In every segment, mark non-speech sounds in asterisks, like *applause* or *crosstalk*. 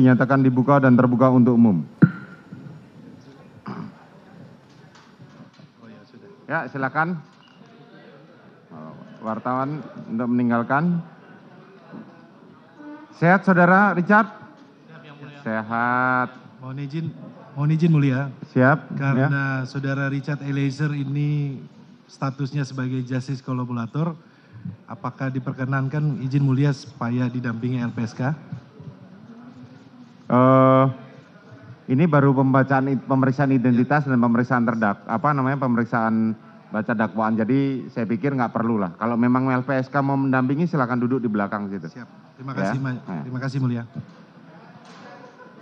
dinyatakan dibuka dan terbuka untuk umum. Ya, silakan. Wartawan untuk meninggalkan. Sehat saudara Richard? Sehat. Mohon izin, mohon izin mulia, Siap. Ya. karena saudara Richard Eliezer ini statusnya sebagai justice kolaborator, apakah diperkenankan izin mulia supaya didampingi LPSK? Eh, ini baru pembacaan pemeriksaan identitas dan pemeriksaan terdak apa namanya pemeriksaan baca dakwaan. Jadi saya pikir nggak perlu lah. Kalau memang LPSK mau mendampingi silakan duduk di belakang situ. Siap, terima Ya. kasih, Ma- Ya. terima kasih mulia.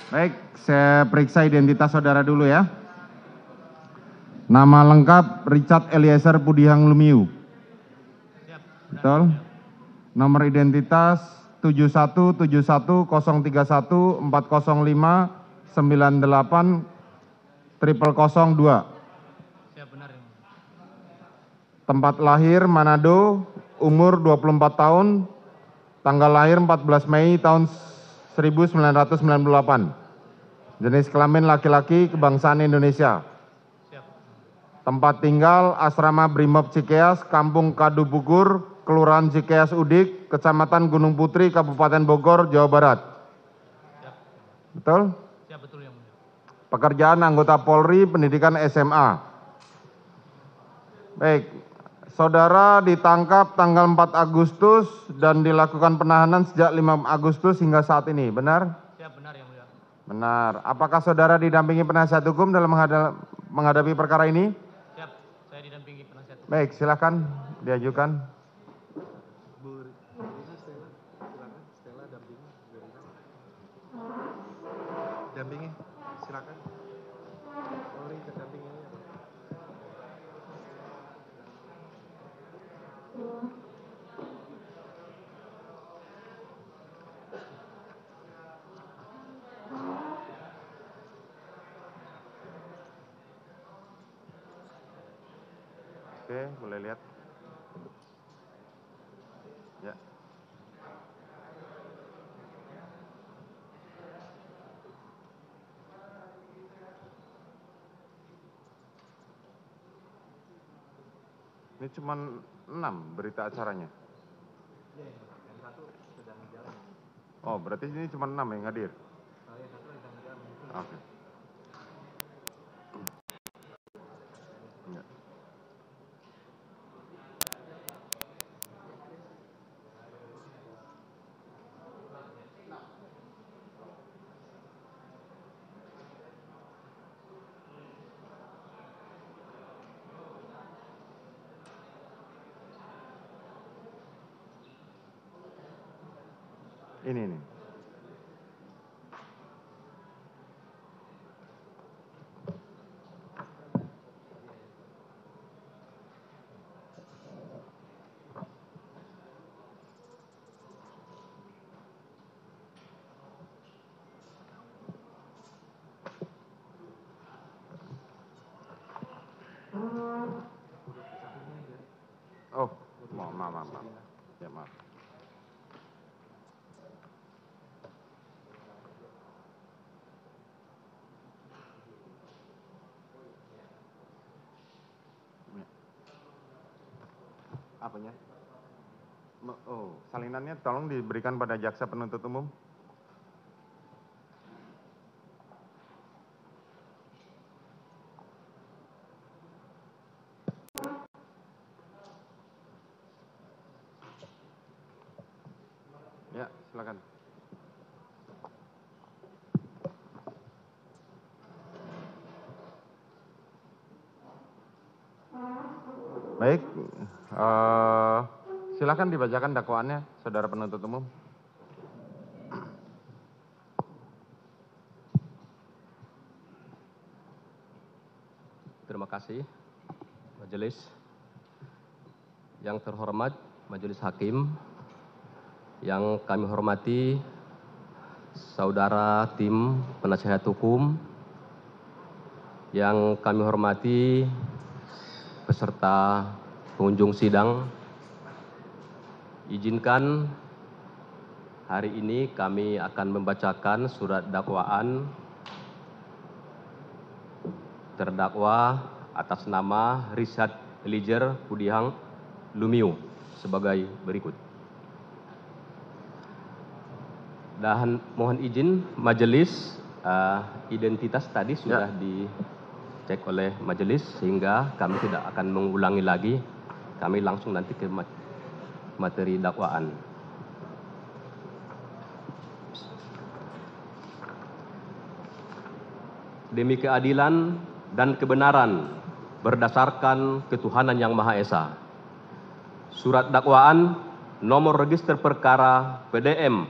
Baik, saya periksa identitas saudara dulu ya. Nama lengkap Richard Eliezer Pudihang Lumiu. Betul? Nomor identitas 7171031405998 triple 02. Tempat lahir Manado, umur 24 tahun, tanggal lahir 14 Mei tahun 1998. Jenis kelamin laki-laki, kebangsaan Indonesia. Tempat tinggal asrama Brimob Cikeas, Kampung Kadu Bukur, Kelurahan Cikeas Udik, Kecamatan Gunung Putri, Kabupaten Bogor, Jawa Barat. Betul? Siap betul yang mulia. Pekerjaan anggota Polri, pendidikan SMA. Baik, saudara ditangkap tanggal 4 Agustus dan dilakukan penahanan sejak 5 Agustus hingga saat ini, benar? Siap benar yang mulia. Benar. Apakah saudara didampingi penasihat hukum dalam menghada- menghadapi perkara ini? Siap, saya didampingi penasihat hukum. Baik, silakan diajukan. Oke, boleh lihat. Ya. Ini cuma 6 berita acaranya. Oh, berarti ini cuma 6 yang hadir. Oke. Ya. Ini nih. Oh, maaf, maaf, maaf. Ya, maaf. Ya. Apanya? Oh, salinannya tolong diberikan pada jaksa penuntut umum. Ya, silakan. Baik, eh, silakan dibacakan dakwaannya, saudara penuntut umum. Terima kasih, majelis. Yang terhormat majelis hakim, yang kami hormati saudara tim penasehat hukum, yang kami hormati peserta pengunjung sidang, izinkan hari ini kami akan membacakan surat dakwaan terdakwa atas nama Richard Elijah Pudihang Lumiu sebagai berikut. Dan mohon izin majelis uh, identitas tadi sudah dicek oleh majelis sehingga kami tidak akan mengulangi lagi. Kami langsung nanti ke materi dakwaan. Demi keadilan dan kebenaran berdasarkan ketuhanan yang Maha Esa. Surat dakwaan nomor register perkara PDM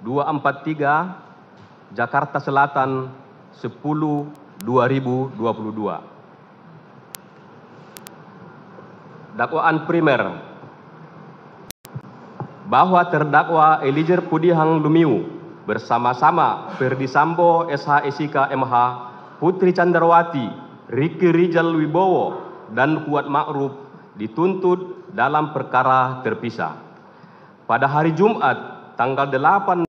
243 Jakarta Selatan 10 2022. Dakwaan primer bahwa terdakwa Elijah Pudihang Lumiu bersama-sama Ferdi Sambo SHSIK MH, Putri Candrawati, Riki Rijal Wibowo, dan Kuat Ma'ruf dituntut dalam perkara terpisah. Pada hari Jumat, tanggal 8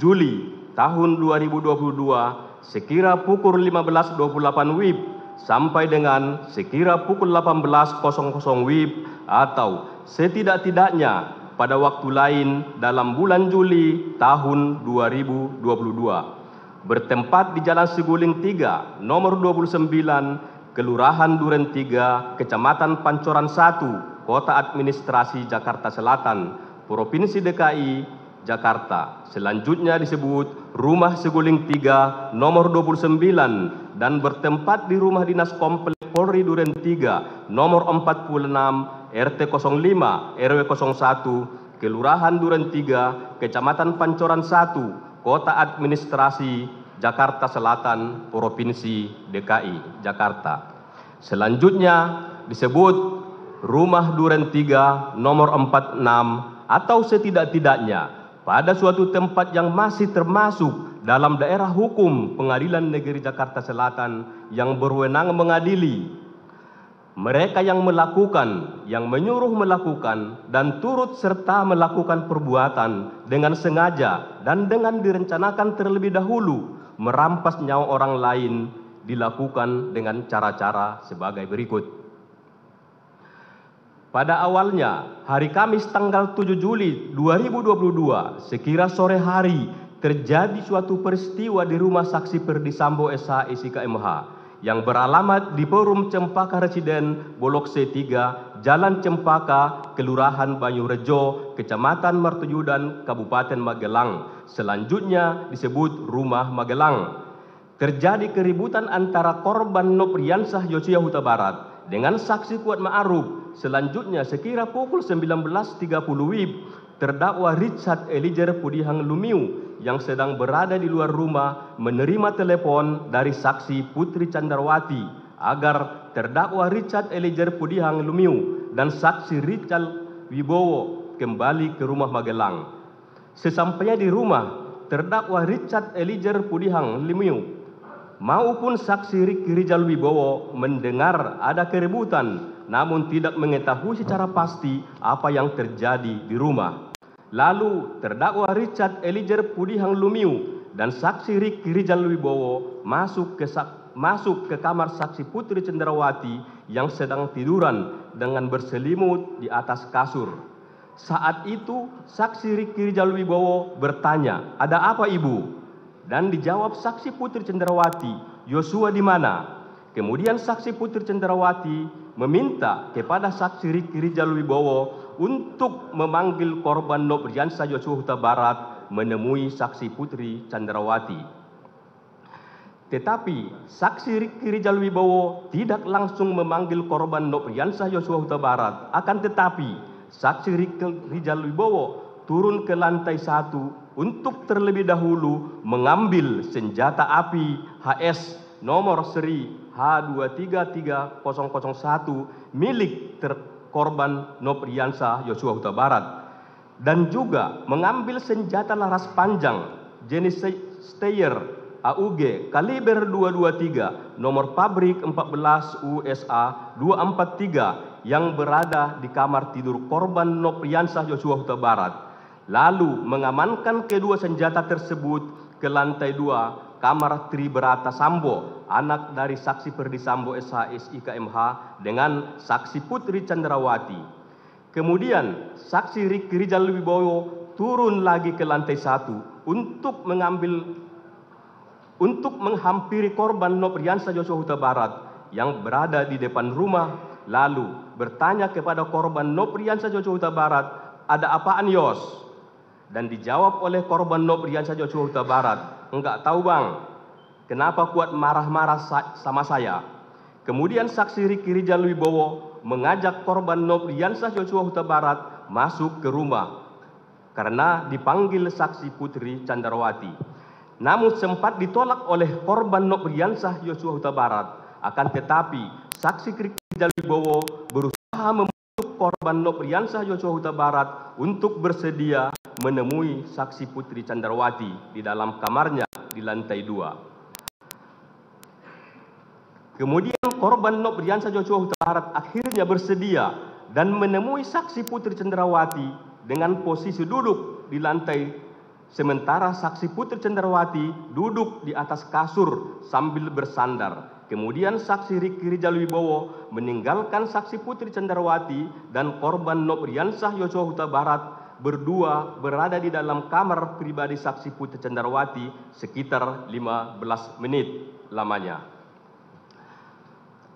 Juli tahun 2022, sekira pukul 15.28 WIB sampai dengan sekira pukul 18.00 WIB atau setidak-tidaknya pada waktu lain dalam bulan Juli tahun 2022 bertempat di Jalan Seguling 3 nomor 29 Kelurahan Duren 3 Kecamatan Pancoran 1 Kota Administrasi Jakarta Selatan Provinsi DKI Jakarta. Selanjutnya disebut Rumah Seguling 3 nomor 29 dan bertempat di Rumah Dinas Komplek Polri Duren 3 nomor 46 RT 05 RW 01 Kelurahan Duren 3 Kecamatan Pancoran 1 Kota Administrasi Jakarta Selatan Provinsi DKI Jakarta. Selanjutnya disebut Rumah Duren 3 nomor 46 atau setidak-tidaknya pada suatu tempat yang masih termasuk dalam daerah hukum Pengadilan Negeri Jakarta Selatan yang berwenang mengadili mereka yang melakukan, yang menyuruh melakukan, dan turut serta melakukan perbuatan dengan sengaja dan dengan direncanakan terlebih dahulu merampas nyawa orang lain dilakukan dengan cara-cara sebagai berikut. Pada awalnya, hari Kamis tanggal 7 Juli 2022, sekira sore hari, terjadi suatu peristiwa di rumah saksi Perdi Sambo SH SIKMH yang beralamat di Forum Cempaka Residen Bolok C3, Jalan Cempaka, Kelurahan Banyurejo, Kecamatan Martuyudan, Kabupaten Magelang. Selanjutnya disebut Rumah Magelang. Terjadi keributan antara korban Nopriansah Yosua Huta Barat dengan saksi Kuat Ma'ruf. Selanjutnya sekira pukul 19.30 WIB, terdakwa Richard Elijah Pudihang Lumiu yang sedang berada di luar rumah menerima telepon dari saksi Putri Candrawati agar terdakwa Richard Elijah Pudihang Lumiu dan saksi Richard Wibowo kembali ke rumah Magelang. Sesampainya di rumah, terdakwa Richard Elijah Pudihang Lumiu maupun saksi Riki Rijal Wibowo mendengar ada keributan namun tidak mengetahui secara pasti apa yang terjadi di rumah. Lalu terdakwa Richard Elijah Pudihang Lumiu dan saksi Riki Rijal Wibowo masuk ke masuk ke kamar saksi Putri Cendrawati yang sedang tiduran dengan berselimut di atas kasur. Saat itu saksi Riki Rijal Wibowo bertanya, "Ada apa ibu?" Dan dijawab saksi Putri Cendrawati, "Yosua di mana?" Kemudian saksi Putri Cendrawati meminta kepada saksi Riki Rijal Wibowo untuk memanggil korban Nopriansa Yosua Huta Barat menemui saksi Putri Candrawati. Tetapi saksi Riki Rijal Wibowo tidak langsung memanggil korban Nopriansa Yosua Huta Barat. Akan tetapi saksi Riki Rijal Wibowo turun ke lantai satu untuk terlebih dahulu mengambil senjata api HS nomor seri H233001 milik ter korban Nopriansa Yosua Huta Barat dan juga mengambil senjata laras panjang jenis Steyr AUG kaliber 223 nomor pabrik 14 USA 243 yang berada di kamar tidur korban Nopriansa Yosua Huta Barat. lalu mengamankan kedua senjata tersebut ke lantai dua kamar Triberata Sambo, anak dari saksi Perdi Sambo SH SIKMH dengan saksi Putri Chandrawati. Kemudian saksi Riki Rizal Wibowo turun lagi ke lantai satu untuk mengambil untuk menghampiri korban Nopriansa Joshua Huta Barat yang berada di depan rumah lalu bertanya kepada korban Nopriansa Joshua Huta Barat, ada apaan Yos? Dan dijawab oleh korban Nopriansa Joshua Huta Barat, enggak tahu bang, kenapa kuat marah-marah sama saya? Kemudian saksi Riki Rizal Wibowo mengajak korban Nopriansa Joshua Huta Barat masuk ke rumah karena dipanggil saksi Putri Chandrawati namun sempat ditolak oleh korban Nopriansah Yosua Huta Barat. Akan tetapi, saksi Kriki Jalibowo berusaha membentuk korban Nopriansah Yosua Huta Barat untuk bersedia menemui saksi Putri Chandrawati di dalam kamarnya di lantai dua. Kemudian korban Nopriansah Yosua Huta Barat akhirnya bersedia dan menemui saksi Putri Chandrawati dengan posisi duduk di lantai Sementara saksi Putri Cendrawati duduk di atas kasur sambil bersandar. Kemudian saksi Riki Rizal Wibowo meninggalkan saksi Putri Cendrawati dan korban Nopriansah Yosua Huta Barat berdua berada di dalam kamar pribadi saksi Putri Cendrawati sekitar 15 menit lamanya.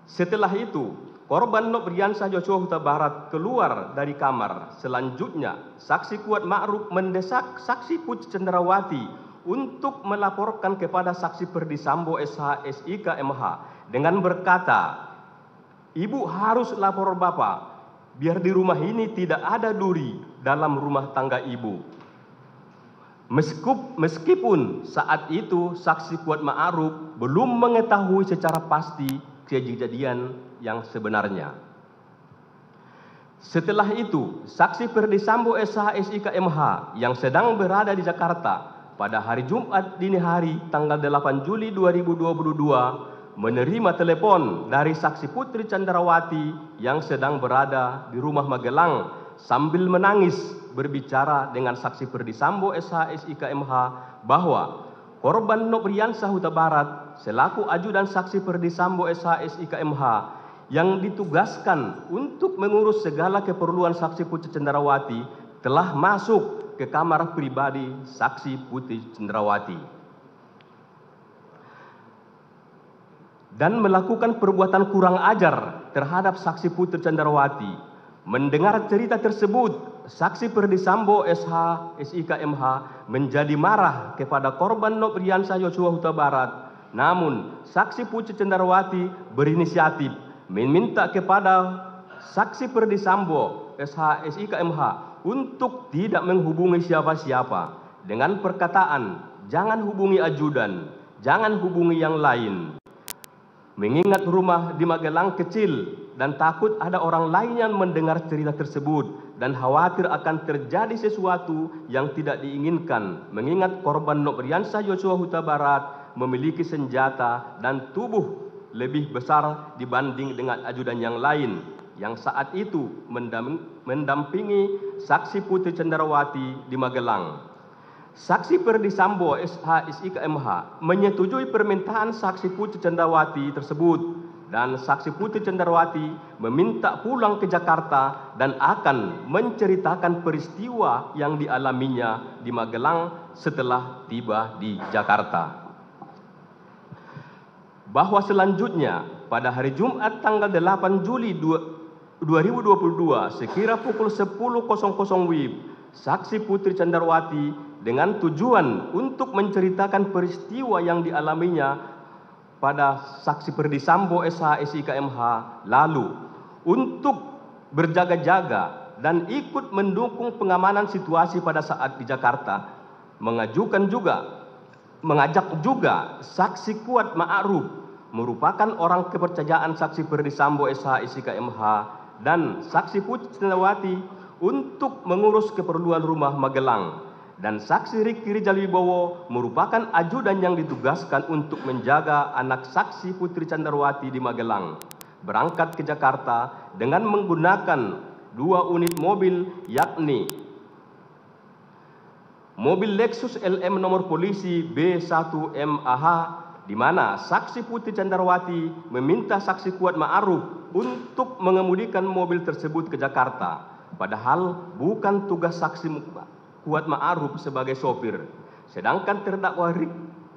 Setelah itu, Korban Nopriansah Joshua Huta Barat keluar dari kamar. Selanjutnya, saksi kuat Ma'ruf mendesak saksi Putri Cendrawati untuk melaporkan kepada saksi Perdisambo SH SIK MH dengan berkata, Ibu harus lapor Bapak, biar di rumah ini tidak ada duri dalam rumah tangga ibu. Meskipun saat itu saksi kuat Ma'ruf belum mengetahui secara pasti kejadian yang sebenarnya. Setelah itu, saksi Perdi Sambo SH SIK MH yang sedang berada di Jakarta pada hari Jumat dini hari tanggal 8 Juli 2022 menerima telepon dari saksi Putri Chandrawati yang sedang berada di rumah Magelang sambil menangis berbicara dengan saksi Perdi Sambo SH SIK MH bahwa korban Nopriansah Huta Barat selaku ajudan saksi Perdi Sambo SH SIK MH yang ditugaskan untuk mengurus segala keperluan saksi Putri Cendrawati telah masuk ke kamar pribadi saksi Putri Cendrawati dan melakukan perbuatan kurang ajar terhadap saksi Putri Cendrawati. Mendengar cerita tersebut, saksi Perdisambo SH SIK MH menjadi marah kepada korban Nopriansa Yosua Huta Barat. Namun, saksi Putri Cendrawati berinisiatif meminta kepada saksi Perdi Sambo SH SIK MH untuk tidak menghubungi siapa-siapa dengan perkataan jangan hubungi ajudan, jangan hubungi yang lain. Mengingat rumah di Magelang kecil dan takut ada orang lain yang mendengar cerita tersebut dan khawatir akan terjadi sesuatu yang tidak diinginkan mengingat korban Nopriansah Yosua Huta Barat memiliki senjata dan tubuh lebih besar dibanding dengan ajudan yang lain. Yang saat itu mendampingi saksi Putri Cendrawati di Magelang. Saksi Perdi Sambo SH SIKMH menyetujui permintaan saksi Putri Cendrawati tersebut. Dan saksi Putri Cendrawati meminta pulang ke Jakarta dan akan menceritakan peristiwa yang dialaminya di Magelang setelah tiba di Jakarta bahwa selanjutnya pada hari Jumat tanggal 8 Juli 2022 sekira pukul 10.00 WIB saksi Putri Candrawati dengan tujuan untuk menceritakan peristiwa yang dialaminya pada saksi Perdi Sambo SH SIKMH lalu untuk berjaga-jaga dan ikut mendukung pengamanan situasi pada saat di Jakarta. Mengajukan juga mengajak juga saksi kuat Ma'ruf merupakan orang kepercayaan saksi Perdi Sambo SH ISIK MH dan saksi Putri Cendrawati untuk mengurus keperluan rumah Magelang. Dan saksi Riki Rizal Wibowo merupakan ajudan yang ditugaskan untuk menjaga anak saksi Putri Candrawati di Magelang. Berangkat ke Jakarta dengan menggunakan dua unit mobil yakni mobil Lexus LM nomor polisi B1MAH di mana saksi Putri Candrawati meminta saksi Kuat Ma'ruf untuk mengemudikan mobil tersebut ke Jakarta. Padahal bukan tugas saksi Kuat Ma'ruf sebagai sopir. Sedangkan terdakwa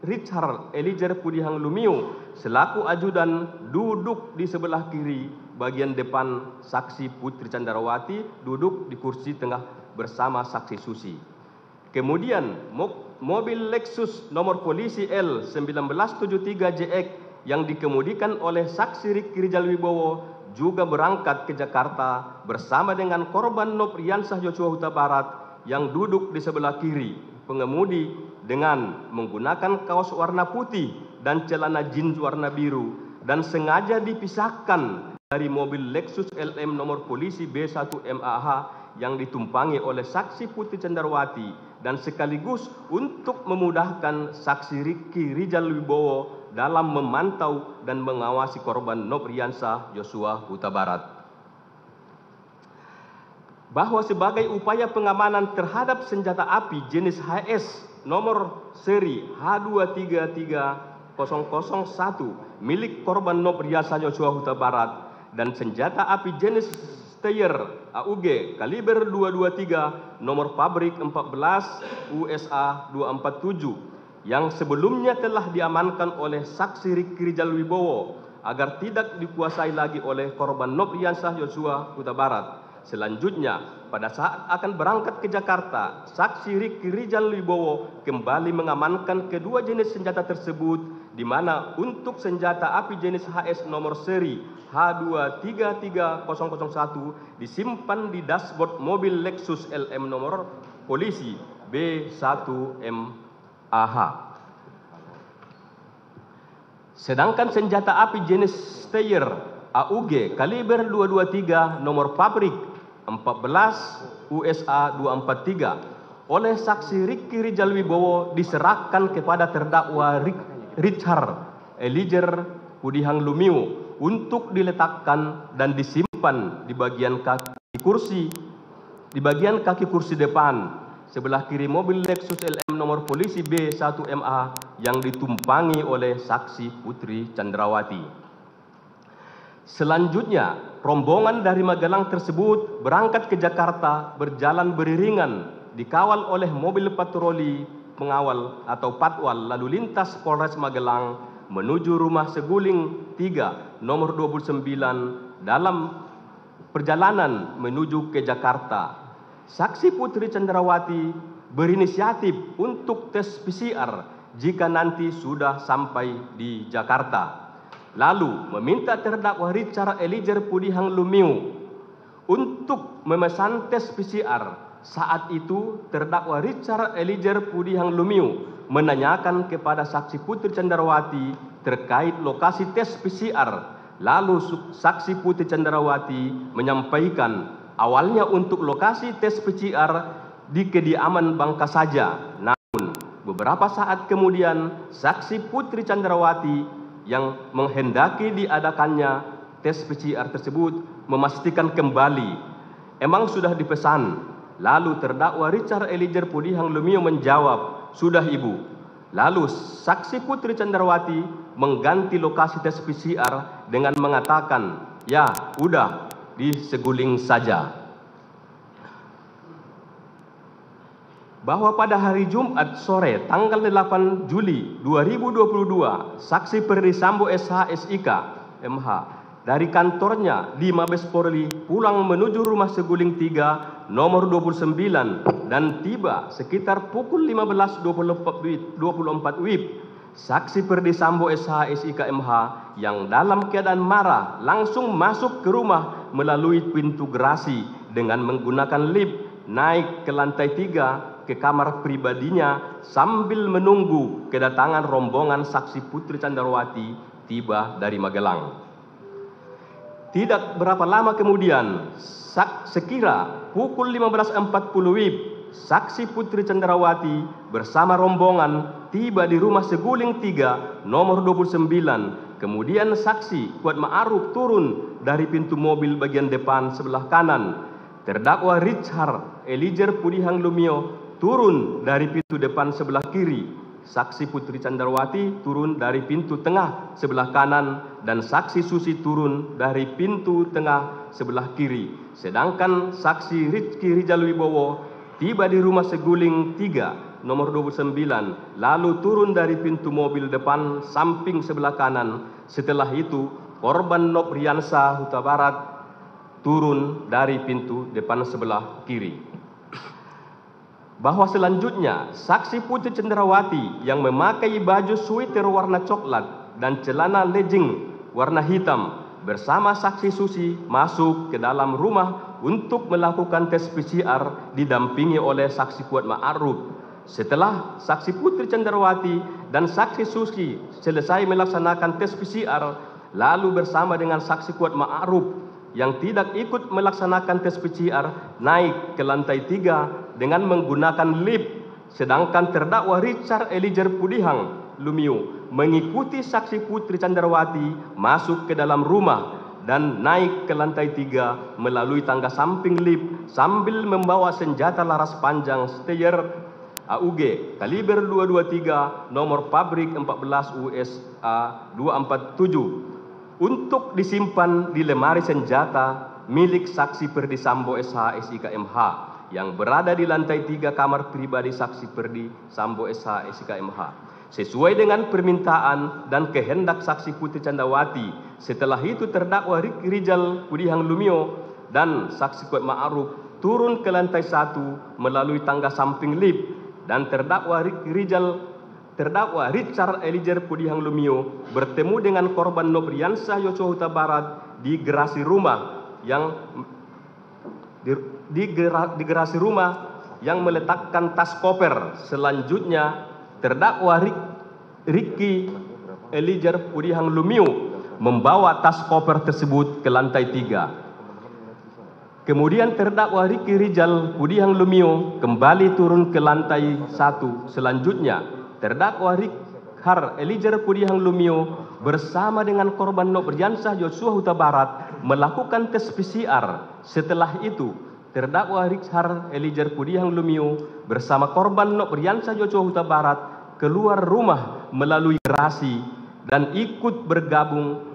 Richard Elijah Pudihang Lumiu selaku ajudan duduk di sebelah kiri bagian depan saksi Putri Candrawati duduk di kursi tengah bersama saksi Susi. Kemudian mobil Lexus nomor polisi L 1973JX yang dikemudikan oleh saksi Riki Rijal Wibowo juga berangkat ke Jakarta bersama dengan korban Nopriansah Yosua Huta Barat yang duduk di sebelah kiri pengemudi dengan menggunakan kaos warna putih dan celana jeans warna biru dan sengaja dipisahkan dari mobil Lexus LM nomor polisi B1MAH yang ditumpangi oleh saksi Putri Cendarwati dan sekaligus untuk memudahkan saksi Riki Rijal Wibowo dalam memantau dan mengawasi korban Nopriansa Yosua Huta Barat. Bahwa sebagai upaya pengamanan terhadap senjata api jenis HS nomor seri H233 001 milik korban Nopriansa Yosua Huta Barat dan senjata api jenis Steyr AUG kaliber 223 nomor pabrik 14 USA 247 yang sebelumnya telah diamankan oleh saksi Riki Rijal Wibowo agar tidak dikuasai lagi oleh korban Nopriansah Yosua Huta Barat. Selanjutnya, pada saat akan berangkat ke Jakarta, saksi Riki Rijal Wibowo kembali mengamankan kedua jenis senjata tersebut di mana untuk senjata api jenis HS nomor seri H233001 disimpan di dashboard mobil Lexus LM nomor polisi B1MAH. Sedangkan senjata api jenis Steyr AUG kaliber 223 nomor pabrik 14 USA 243 oleh saksi Riki Rijal Wibowo diserahkan kepada terdakwa Richard Elijah Pudihang Lumiu untuk diletakkan dan disimpan di bagian kaki kursi di bagian kaki kursi depan sebelah kiri mobil Lexus LM nomor polisi B1MA yang ditumpangi oleh saksi Putri Chandrawati. Selanjutnya, rombongan dari Magelang tersebut berangkat ke Jakarta berjalan beriringan dikawal oleh mobil patroli pengawal atau patwal lalu lintas Polres Magelang menuju rumah seguling 3 nomor 29 dalam perjalanan menuju ke Jakarta. Saksi Putri Chandrawati berinisiatif untuk tes PCR jika nanti sudah sampai di Jakarta. Lalu meminta terdakwa Richard Elijah Pudihang Lumiu untuk memesan tes PCR. Saat itu terdakwa Richard Elijah Pudihang Lumiu menanyakan kepada saksi Putri Candrawati terkait lokasi tes PCR. Lalu saksi Putri Candrawati menyampaikan awalnya untuk lokasi tes PCR di kediaman Bangka saja. Namun beberapa saat kemudian saksi Putri Candrawati yang menghendaki diadakannya tes PCR tersebut memastikan kembali emang sudah dipesan. Lalu terdakwa Richard Elijah Pudihang Lumio menjawab, sudah ibu. Lalu saksi Putri Candrawati mengganti lokasi tes PCR dengan mengatakan, ya udah di seguling saja. Bahwa pada hari Jumat sore tanggal 8 Juli 2022, saksi Perdi Sambo SH SIK MH dari kantornya di Mabes Polri pulang menuju rumah seguling 3 nomor 29 dan tiba sekitar pukul 15.24 WIB. Saksi Perdi Sambo SH SIKMH yang dalam keadaan marah langsung masuk ke rumah melalui pintu gerasi dengan menggunakan lift naik ke lantai tiga ke kamar pribadinya sambil menunggu kedatangan rombongan saksi Putri Candrawati tiba dari Magelang. Tidak berapa lama kemudian, sekira pukul 15.40 WIB, saksi Putri Cendrawati bersama rombongan tiba di rumah Seguling 3 nomor 29. Kemudian saksi Kuat Ma'aruf turun dari pintu mobil bagian depan sebelah kanan. Terdakwa Richard Elijah Pudihang Lumio turun dari pintu depan sebelah kiri. Saksi Putri Candrawati turun dari pintu tengah sebelah kanan dan saksi Susi turun dari pintu tengah sebelah kiri. Sedangkan saksi Rizky Rijal Wibowo tiba di rumah seguling 3 nomor 29 lalu turun dari pintu mobil depan samping sebelah kanan. Setelah itu korban Nopriansa Huta Barat turun dari pintu depan sebelah kiri bahwa selanjutnya saksi Putri Cendrawati yang memakai baju sweater warna coklat dan celana legging warna hitam bersama saksi Susi masuk ke dalam rumah untuk melakukan tes PCR didampingi oleh saksi Kuat Ma'ruf. Setelah saksi Putri Cendrawati dan saksi Susi selesai melaksanakan tes PCR, lalu bersama dengan saksi Kuat Ma'ruf yang tidak ikut melaksanakan tes PCR naik ke lantai tiga dengan menggunakan lift. Sedangkan terdakwa Richard Elijah Pudihang Lumiu mengikuti saksi Putri Candrawati masuk ke dalam rumah dan naik ke lantai tiga melalui tangga samping lift sambil membawa senjata laras panjang Steyr AUG kaliber 223 nomor pabrik 14 USA 247 untuk disimpan di lemari senjata milik saksi Perdi Sambo SH SIKMH yang berada di lantai tiga kamar pribadi saksi Perdi Sambo SH SKMH. Sesuai dengan permintaan dan kehendak saksi Putri Candawati, setelah itu terdakwa Ricky Rijal Pudihang Lumio dan saksi Kuat Ma'ruf turun ke lantai satu melalui tangga samping lift dan terdakwa Ricky Rijal terdakwa Richard Elijah Pudihang Lumio bertemu dengan korban Nobriansa Yosua Huta Barat di gerasi rumah yang di, di, di gerasi rumah yang meletakkan tas koper. Selanjutnya terdakwa Rik, Ricky Elijah Pudihang Lumiu membawa tas koper tersebut ke lantai tiga. Kemudian terdakwa Ricky Rijal Pudihang Lumiu kembali turun ke lantai satu. Selanjutnya terdakwa Rikhar Elijah Pudihang Lumiu bersama dengan korban Nobriansah Yosua Huta Barat melakukan tes PCR. Setelah itu terdakwa Rixhar Elijah Pudihang Lumiu bersama korban Nopriansa Jojo Huta Barat keluar rumah melalui gerasi dan ikut bergabung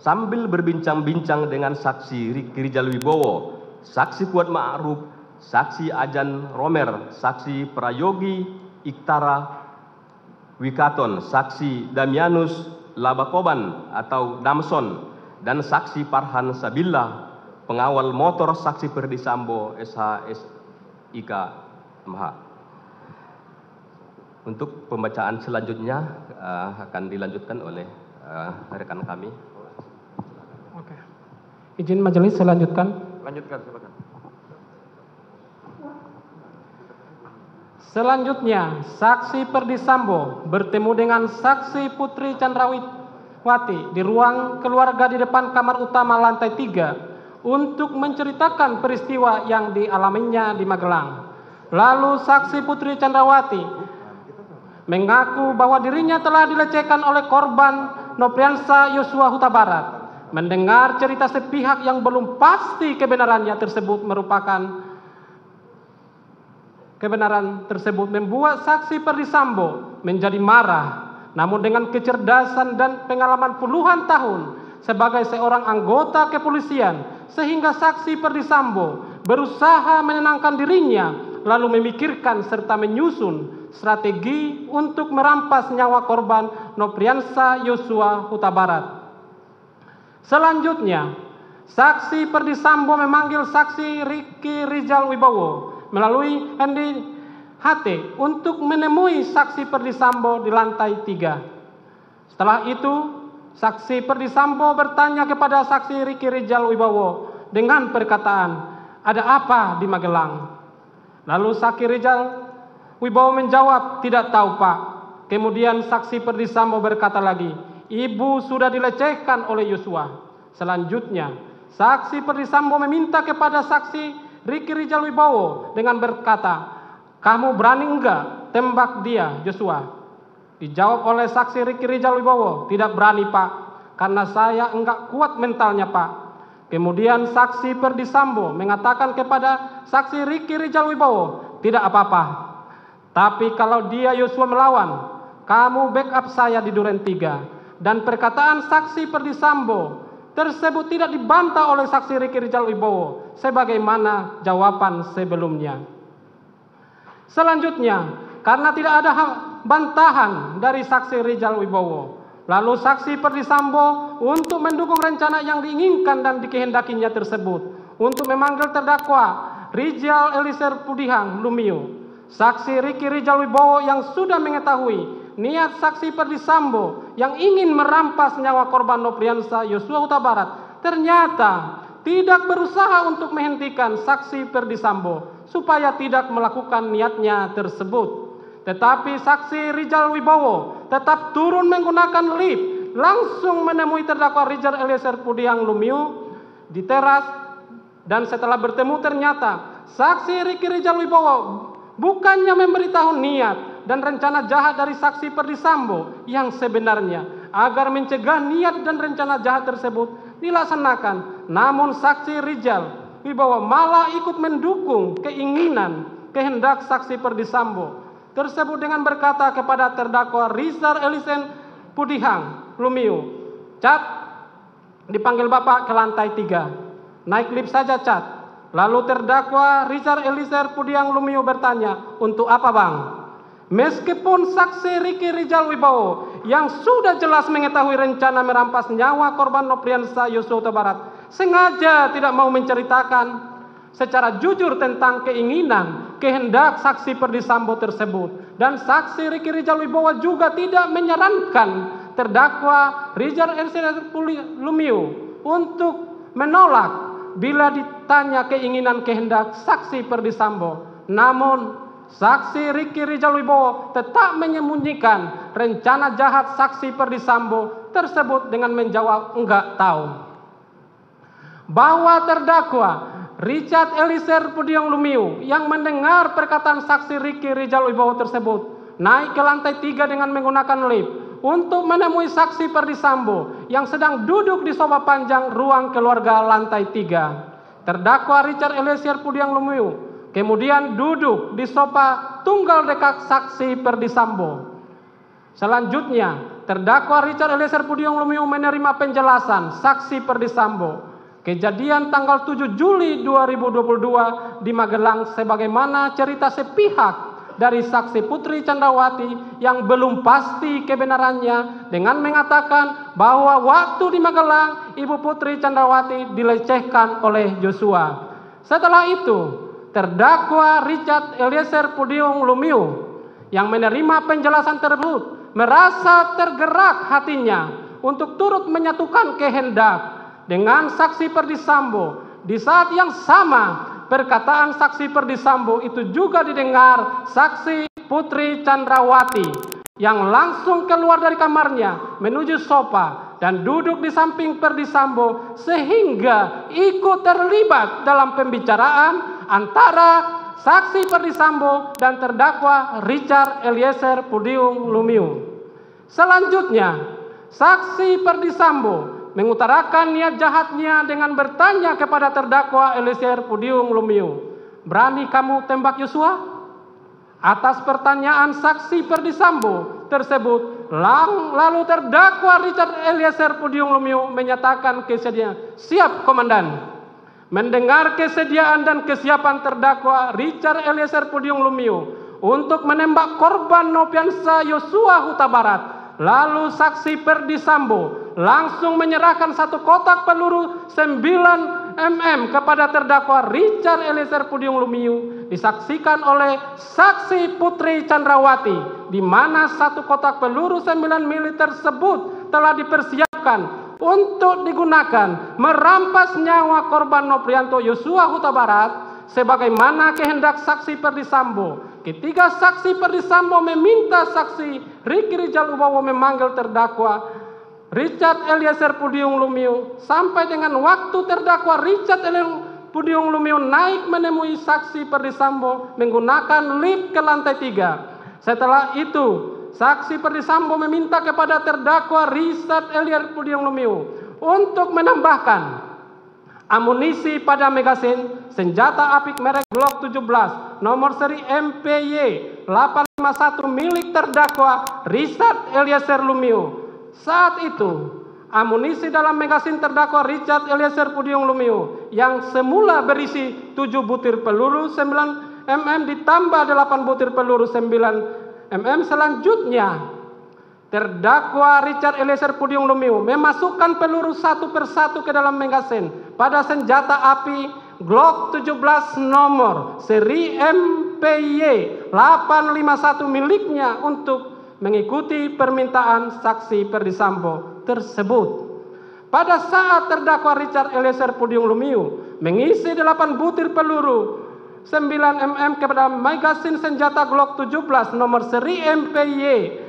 sambil berbincang-bincang dengan saksi Riki Rijal Wibowo, saksi Kuat Ma'ruf, saksi Ajan Romer, saksi Prayogi Iktara Wikaton, saksi Damianus Labakoban atau Damson, dan saksi Parhan Sabila pengawal motor saksi Perdi Sambo SHSIK MH. Untuk pembacaan selanjutnya uh, akan dilanjutkan oleh uh, rekan kami. Oke. Izin majelis selanjutkan. Lanjutkan, silakan. Selanjutnya, saksi Perdi Sambo bertemu dengan saksi Putri Chandrawati di ruang keluarga di depan kamar utama lantai 3 untuk menceritakan peristiwa yang dialaminya di Magelang. Lalu saksi Putri Chandrawati mengaku bahwa dirinya telah dilecehkan oleh korban Nopriansa Yosua Huta Barat. Mendengar cerita sepihak yang belum pasti kebenarannya tersebut merupakan kebenaran tersebut membuat saksi Perdisambo menjadi marah. Namun dengan kecerdasan dan pengalaman puluhan tahun sebagai seorang anggota kepolisian sehingga saksi Perdisambo berusaha menenangkan dirinya lalu memikirkan serta menyusun strategi untuk merampas nyawa korban Nopriansa Yosua Huta Barat. Selanjutnya, saksi Perdisambo memanggil saksi Riki Rizal Wibowo melalui Hendi HT untuk menemui saksi Perdisambo di lantai tiga. Setelah itu, saksi Perdisambo bertanya kepada saksi Riki Rizal Wibowo dengan perkataan, ada apa di Magelang? Lalu saksi Rizal Wibowo menjawab, tidak tahu pak. Kemudian saksi Perdisambo berkata lagi, ibu sudah dilecehkan oleh Yosua. Selanjutnya, saksi Perdisambo meminta kepada saksi Riki Rizal Wibowo dengan berkata, kamu berani enggak tembak dia, Joshua? Dijawab oleh saksi Riki Rizal Wibowo, tidak berani pak, karena saya enggak kuat mentalnya pak. Kemudian saksi Perdisambo mengatakan kepada saksi Riki Rizal Wibowo, tidak apa-apa, Tapi kalau dia Yosua melawan, kamu backup saya di Duren 3. Dan perkataan saksi Perdi Sambo tersebut tidak dibantah oleh saksi Riki Rijal Wibowo sebagaimana jawaban sebelumnya. Selanjutnya, karena tidak ada bantahan dari saksi Rijal Wibowo, lalu saksi Perdi Sambo untuk mendukung rencana yang diinginkan dan dikehendakinya tersebut untuk memanggil terdakwa Rijal Elisir Pudihang Lumiu, saksi Riki Rijal Wibowo yang sudah mengetahui niat saksi Perdi Sambo yang ingin merampas nyawa korban Nopriansa Yosua Huta Barat ternyata tidak berusaha untuk menghentikan saksi Perdi Sambo supaya tidak melakukan niatnya tersebut. Tetapi saksi Rijal Wibowo tetap turun menggunakan lift langsung menemui terdakwa Rijal Eliezer Pudiang Lumiu di teras dan setelah bertemu ternyata saksi Riki Rijal Wibowo bukannya memberitahu niat dan rencana jahat dari saksi Perdi Sambo yang sebenarnya agar mencegah niat dan rencana jahat tersebut dilaksanakan. Namun saksi Rijal Wibowo malah ikut mendukung keinginan kehendak saksi Perdi Sambo tersebut dengan berkata kepada terdakwa Rizal Elisen Pudihang Lumiu, Cat, dipanggil Bapak ke lantai tiga. Naik lift saja, Cat. Lalu terdakwa Rizal Eliser Pudiang Lumiu bertanya, untuk apa bang? Meskipun saksi Riki Rijal Wibowo yang sudah jelas mengetahui rencana merampas nyawa korban Nopriansa Yosua Huta Barat sengaja tidak mau menceritakan secara jujur tentang keinginan, kehendak saksi Perdi Sambo tersebut. Dan saksi Riki Rijal Wibowo juga tidak menyarankan terdakwa Rijal Eliezer Lumiu untuk menolak bila ditanya keinginan kehendak saksi Perdi Sambo. Namun saksi Riki Rijal Wibowo tetap menyembunyikan rencana jahat saksi Perdi Sambo tersebut dengan menjawab enggak tahu. Bahwa terdakwa Richard Elisir Pudiong Lumiu yang mendengar perkataan saksi Riki Rijal Wibowo tersebut naik ke lantai tiga dengan menggunakan lift untuk menemui saksi Perdi Sambo yang sedang duduk di sofa panjang ruang keluarga lantai tiga. Terdakwa Richard Elisir Pudiong Lumiu kemudian duduk di sofa tunggal dekat saksi Perdi Sambo. Selanjutnya, terdakwa Richard Elisir Pudiong Lumiu menerima penjelasan saksi Perdi Sambo Kejadian tanggal 7 Juli 2022 di Magelang sebagaimana cerita sepihak dari saksi Putri Candrawati yang belum pasti kebenarannya dengan mengatakan bahwa waktu di Magelang Ibu Putri Candrawati dilecehkan oleh Joshua. Setelah itu, terdakwa Richard Eliezer Pudium Lumiu yang menerima penjelasan tersebut merasa tergerak hatinya untuk turut menyatukan kehendak dengan saksi Perdi Sambo. Di saat yang sama, perkataan saksi Perdi Sambo itu juga didengar saksi Putri Chandrawati yang langsung keluar dari kamarnya menuju sofa dan duduk di samping Perdi Sambo sehingga ikut terlibat dalam pembicaraan antara saksi Perdi Sambo dan terdakwa Richard Eliezer Pudium Lumiu. Selanjutnya, saksi Perdi Sambo mengutarakan niat jahatnya dengan bertanya kepada terdakwa Eliezer Pudium Lumiu, "Berani kamu tembak Yosua?" Atas pertanyaan saksi Perdi Sambo tersebut, lang, lalu terdakwa Richard Eliezer Pudium Lumiu menyatakan kesediaan, "Siap, komandan." Mendengar kesediaan dan kesiapan terdakwa Richard Eliezer Pudium Lumiu untuk menembak korban Nopiansa Yosua Huta Barat, lalu saksi Perdi Sambo langsung menyerahkan satu kotak peluru 9 mm kepada terdakwa Richard Eliezer Pudium Lumiu disaksikan oleh saksi Putri Chandrawati di mana satu kotak peluru 9 mm tersebut telah dipersiapkan untuk digunakan merampas nyawa korban Noprianto Yosua Huta Barat sebagaimana kehendak saksi Perdi Sambo. Ketiga saksi Perdi Sambo meminta saksi Riki Rijal Ubowo memanggil terdakwa Richard Eliezer Pudium Lumiu sampai dengan waktu terdakwa Richard Eliezer Pudium Lumiu naik menemui saksi Perdisambo menggunakan lift ke lantai tiga. Setelah itu, saksi Perdisambo meminta kepada terdakwa Richard Eliezer Pudium Lumiu untuk menambahkan amunisi pada megasin senjata apik merek Glock 17 nomor seri MPY 851 milik terdakwa Richard Eliezer Lumio. Saat itu, amunisi dalam magasin terdakwa Richard Eliezer Pudium Lumio yang semula berisi 7 butir peluru 9 mm ditambah 8 butir peluru 9 mm selanjutnya Terdakwa Richard Eliezer Pudium Lumiu memasukkan peluru satu persatu ke dalam magasin pada senjata api Glock 17 nomor seri MPY 851 miliknya untuk mengikuti permintaan saksi Perdisambo tersebut. Pada saat terdakwa Richard Eliezer Pudium Lumiu mengisi 8 butir peluru 9 mm kepada magasin senjata Glock 17 nomor seri MPY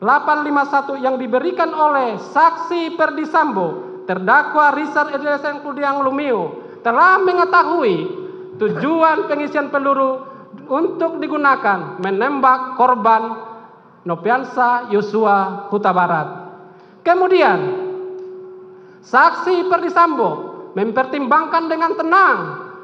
851 yang diberikan oleh saksi Perdisambo terdakwa Richard Eliezer Pudiang Lumiu telah mengetahui tujuan pengisian peluru untuk digunakan menembak korban Nopiansa Yosua Huta Barat. Kemudian saksi Perdisambo mempertimbangkan dengan tenang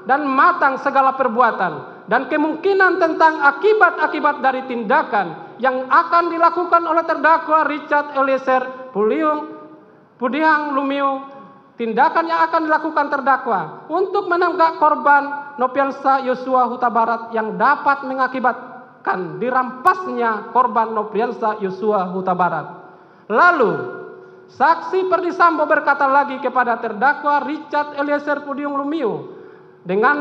dan matang segala perbuatan dan kemungkinan tentang akibat-akibat dari tindakan yang akan dilakukan oleh terdakwa Richard Eliezer Puliung Pudiang Lumiu tindakan yang akan dilakukan terdakwa untuk menenggak korban Nopiansa Yosua Huta Barat yang dapat mengakibatkan dirampasnya korban Nopiansa Yosua Huta Barat. Lalu, saksi Perdisambo berkata lagi kepada terdakwa Richard Eliezer Pudium Lumiu dengan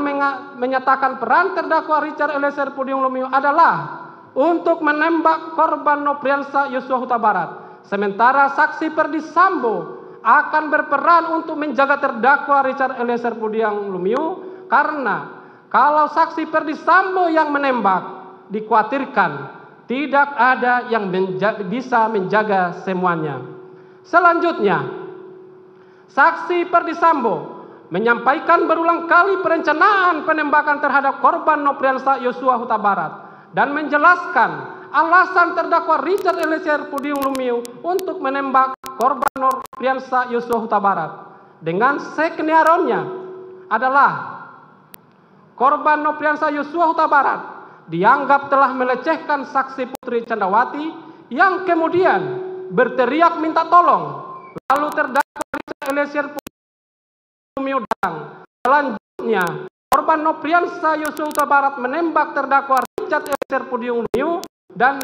menyatakan peran terdakwa Richard Eliezer Pudium Lumiu adalah untuk menembak korban Nopriansa Yosua Huta Barat. Sementara saksi Perdisambo akan berperan untuk menjaga terdakwa Richard Eliezer Pudiang Lumiu karena kalau saksi Perdisambo yang menembak dikhawatirkan tidak ada yang menja bisa menjaga semuanya. Selanjutnya, saksi Perdisambo menyampaikan berulang kali perencanaan penembakan terhadap korban Nopriansa Yosua Huta Barat dan menjelaskan alasan terdakwa Richard Eliezer Pudium Lumiu untuk menembak korban Nopriansa Yosua Huta Barat dengan skenario-nya adalah korban Nopriansa Yosua Huta Barat dianggap telah melecehkan saksi Putri Candrawati yang kemudian berteriak minta tolong. Lalu terdakwa Richard Eliezer Pudium Lumiu selanjutnya korban Nopriansa Huta Barat menembak terdakwa Richard Eliezer Pudium Lumiu dan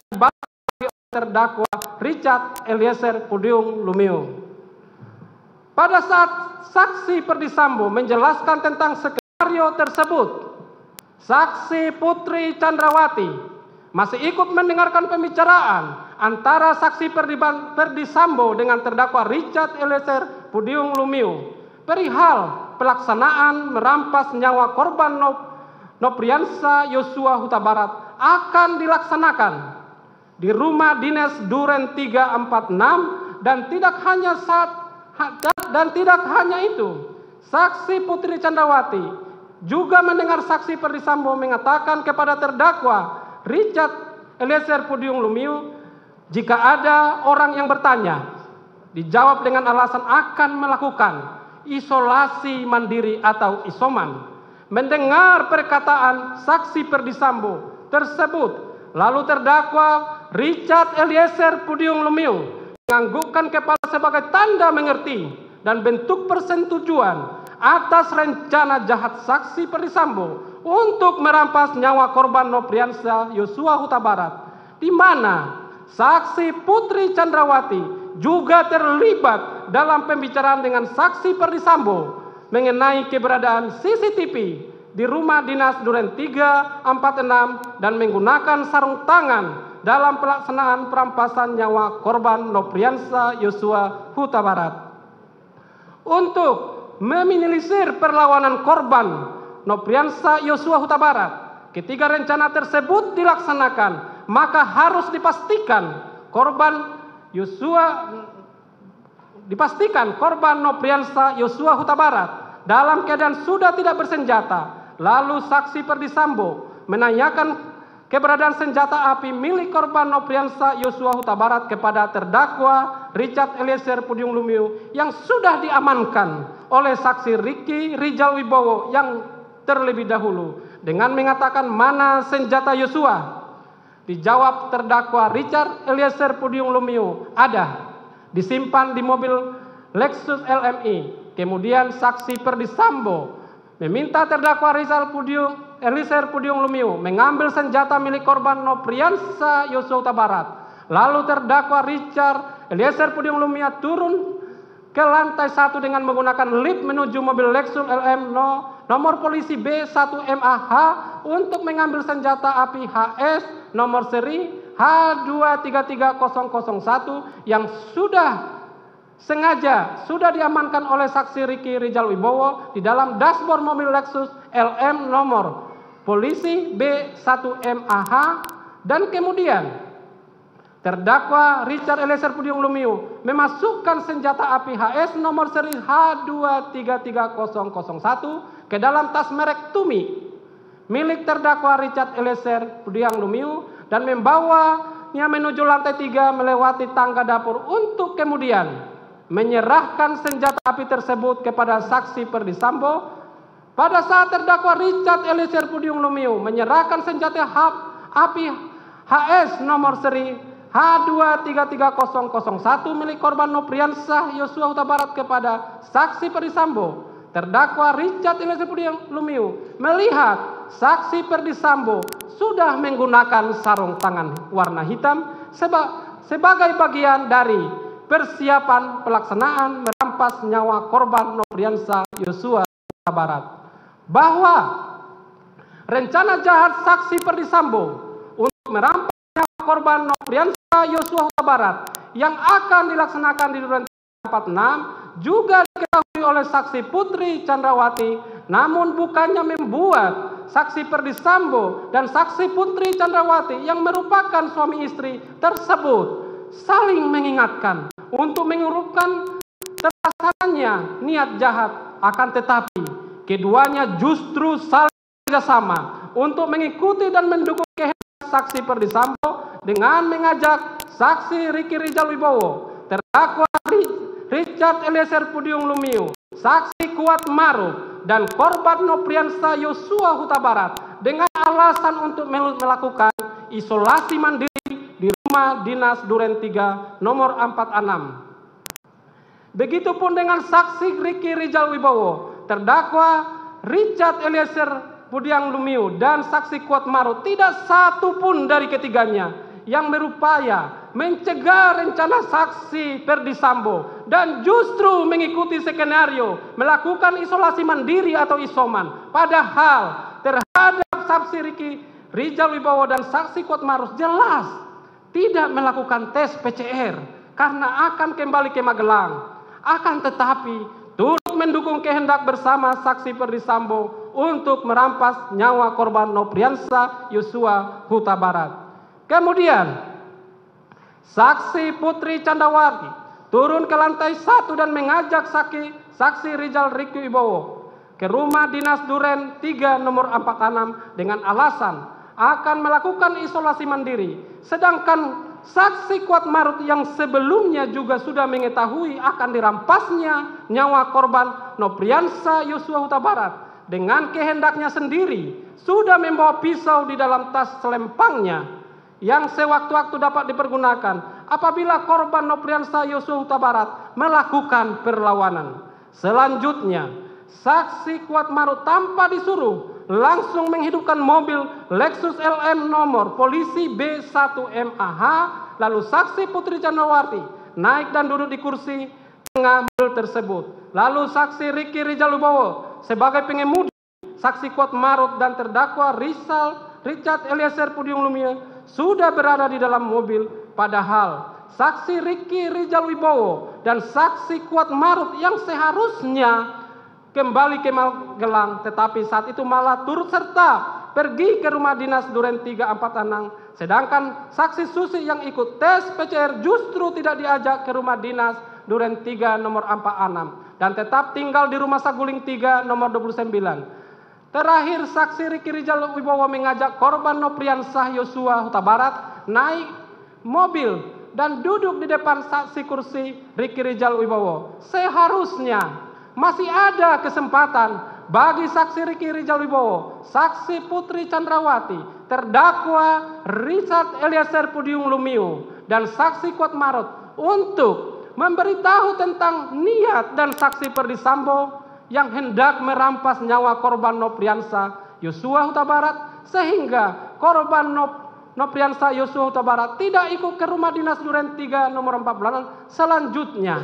terdakwa Richard Eliezer Pudium Lumiu. Pada saat saksi Perdisambo menjelaskan tentang skenario tersebut, saksi Putri Chandrawati masih ikut mendengarkan pembicaraan antara saksi Perdisambo dengan terdakwa Richard Eliezer Pudium Lumiu perihal pelaksanaan merampas nyawa korban Nopriansa Yosua Huta Barat akan dilaksanakan di rumah dinas Duren 346 dan tidak hanya saat dan tidak hanya itu saksi Putri Candrawati juga mendengar saksi Perdisambo mengatakan kepada terdakwa Richard Eliezer Pudium Lumiu jika ada orang yang bertanya dijawab dengan alasan akan melakukan isolasi mandiri atau isoman mendengar perkataan saksi Perdisambo tersebut lalu terdakwa Richard Eliezer Pudium Lumiu menganggukkan kepala sebagai tanda mengerti dan bentuk persetujuan atas rencana jahat saksi Perdisambo untuk merampas nyawa korban Nopriansa Yosua Huta Barat di mana saksi Putri Chandrawati juga terlibat dalam pembicaraan dengan saksi Perdisambo mengenai keberadaan CCTV di rumah dinas Duren 346 dan menggunakan sarung tangan dalam pelaksanaan perampasan nyawa korban Nopriansa Yosua Huta Barat. Untuk meminimalisir perlawanan korban Nopriansa Yosua Huta Barat, ketika rencana tersebut dilaksanakan, maka harus dipastikan korban Yosua dipastikan korban Nopriansa Yosua Huta Barat dalam keadaan sudah tidak bersenjata. Lalu saksi Perdisambo menanyakan keberadaan senjata api milik korban Nopriansa Yosua Huta Barat kepada terdakwa Richard Eliezer Pudium Lumiu yang sudah diamankan oleh saksi Ricky Rijal Wibowo yang terlebih dahulu dengan mengatakan mana senjata Yosua. Dijawab terdakwa Richard Eliezer Pudium Lumiu, ada. Disimpan di mobil Lexus LMI. Kemudian saksi Perdi Sambo meminta terdakwa Rizal Pudium Eliezer Pudium Lumiu mengambil senjata milik korban Nopriansa Yosua Barat. Lalu terdakwa Richard Eliezer Pudium Lumiu turun ke lantai satu dengan menggunakan lift menuju mobil Lexus LM no, nomor polisi B1MAH untuk mengambil senjata api HS nomor seri H233001 yang sudah sengaja sudah diamankan oleh saksi Riki Rijal Wibowo di dalam dashboard mobil Lexus LM nomor polisi B1MAH dan kemudian Terdakwa Richard Eliezer Pudium Lumiu memasukkan senjata api HS nomor seri H233001 ke dalam tas merek Tumi milik terdakwa Richard Eliezer Pudium Lumiu dan membawanya menuju lantai tiga melewati tangga dapur untuk kemudian menyerahkan senjata api tersebut kepada saksi Perdi Sambo pada saat terdakwa Richard Eliezer Pudium Lumiu menyerahkan senjata api HS nomor seri H233001 milik korban Nopriansah Yosua Huta Barat kepada saksi Perdisambo. Terdakwa Richard Eliezer Lumiu melihat saksi Perdisambo sudah menggunakan sarung tangan warna hitam seba sebagai bagian dari persiapan pelaksanaan merampas nyawa korban Nopriansah Yosua Barat. Bahwa rencana jahat saksi Perdisambo untuk merampas nyawa korban Nopriansah Yosua Barat yang akan dilaksanakan di Duren 46 juga diketahui oleh saksi Putri Chandrawati namun bukannya membuat saksi Perdisambo dan saksi Putri Chandrawati yang merupakan suami istri tersebut saling mengingatkan untuk mengurungkan terlaksananya niat jahat. Akan tetapi keduanya justru saling bekerjasama untuk mengikuti dan mendukung kehendak saksi Perdisambo dengan mengajak saksi Riki Rijal Wibowo, terdakwa Richard Eliezer Pudium Lumiu, saksi Kuat Maruf, dan korban Nopriansa Yosua Huta Barat dengan alasan untuk melakukan isolasi mandiri di rumah dinas Duren 3 nomor 46. Begitupun dengan saksi Riki Rijal Wibowo, terdakwa Richard Eliezer Pudiang Lumiu dan saksi Kuat Maruf tidak satu pun dari ketiganya yang berupaya mencegah rencana saksi Perdi Sambo dan justru mengikuti skenario melakukan isolasi mandiri atau isoman. Padahal terhadap saksi Riki Rijal Wibowo dan saksi Kuat Maruf jelas tidak melakukan tes PCR karena akan kembali ke Magelang. Akan tetapi turut mendukung kehendak bersama saksi Perdi Sambo untuk merampas nyawa korban Nopriansa Yosua Huta Barat. Kemudian saksi Putri Candawati turun ke lantai satu dan mengajak saksi, saksi Rizal Riki Wibowo ke rumah dinas Duren 3 nomor 46 dengan alasan akan melakukan isolasi mandiri. Sedangkan saksi Kuat Marut yang sebelumnya juga sudah mengetahui akan dirampasnya nyawa korban Nopriansa Yosua Huta Barat dengan kehendaknya sendiri sudah membawa pisau di dalam tas selempangnya yang sewaktu-waktu dapat dipergunakan apabila korban Nopriansa Yosua Huta Barat melakukan perlawanan. Selanjutnya, saksi Kuat Maruf tanpa disuruh langsung menghidupkan mobil Lexus LM nomor polisi B1MAH lalu saksi Putri Candrawati naik dan duduk di kursi tengah mobil tersebut. Lalu saksi Riki Rijal Wibowo sebagai pengemudi, saksi Kuat Maruf dan terdakwa Rizal Richard Eliezer Pudium Lumiu sudah berada di dalam mobil padahal saksi Riki Rijal Wibowo dan saksi Kuat Maruf yang seharusnya kembali ke Magelang tetapi saat itu malah turut serta pergi ke rumah dinas Duren 346 sedangkan saksi Susi yang ikut tes PCR justru tidak diajak ke rumah dinas Duren 3 nomor 46 dan tetap tinggal di rumah Saguling 3 nomor 29 Terakhir saksi Riki Rijal Wibowo mengajak korban Nopriansah Yosua Huta Barat naik mobil dan duduk di depan saksi kursi Riki Rijal Wibowo. Seharusnya masih ada kesempatan bagi saksi Riki Rijal Wibowo, saksi Putri Chandrawati, terdakwa Richard Eliezer Pudium Lumiu, dan saksi Kuat Marot untuk memberitahu tentang niat dan saksi Perdisambo yang hendak merampas nyawa korban Nopriansa Yosua Huta Barat sehingga korban Nop Nopriansa Yosua Huta Barat tidak ikut ke rumah dinas Duren 3 nomor 14 selanjutnya.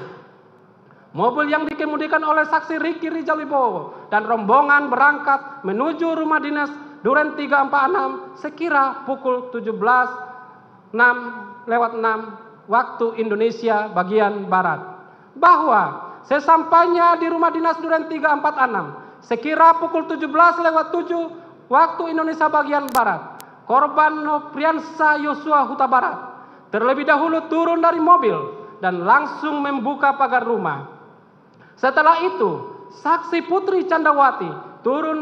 Mobil yang dikemudikan oleh saksi Riki Rijal Wibowo dan rombongan berangkat menuju rumah dinas Duren 346 sekira pukul 17.06 lewat 6 waktu Indonesia bagian Barat. Bahwa sesampainya di rumah dinas Duren 346 sekira pukul 17 lewat 7 waktu Indonesia bagian Barat korban Nopriansa Yosua Huta Barat terlebih dahulu turun dari mobil dan langsung membuka pagar rumah. Setelah itu, saksi Putri Candawati turun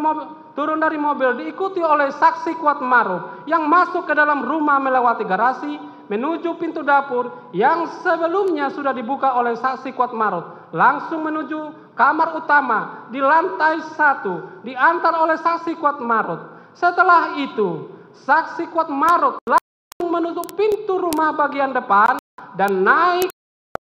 turun dari mobil diikuti oleh saksi Kuat Maruf yang masuk ke dalam rumah melewati garasi menuju pintu dapur yang sebelumnya sudah dibuka oleh saksi Kuat Maruf langsung menuju kamar utama di lantai satu diantar oleh saksi Kuat Maruf. Setelah itu, saksi kuat Marut langsung menutup pintu rumah bagian depan dan naik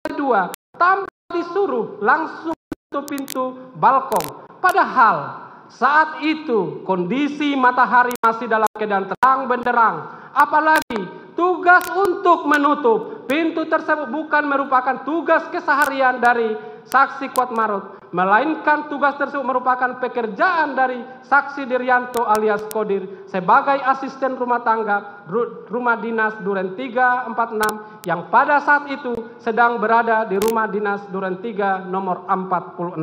ke dua tanpa disuruh langsung menutup pintu balkon. Padahal saat itu kondisi matahari masih dalam keadaan terang benderang. Apalagi tugas untuk menutup pintu tersebut bukan merupakan tugas keseharian dari saksi kuat Marut, melainkan tugas tersebut merupakan pekerjaan dari saksi Diryanto alias Kodir sebagai asisten rumah tangga rumah dinas Duren 346 yang pada saat itu sedang berada di rumah dinas Duren 3 nomor 46.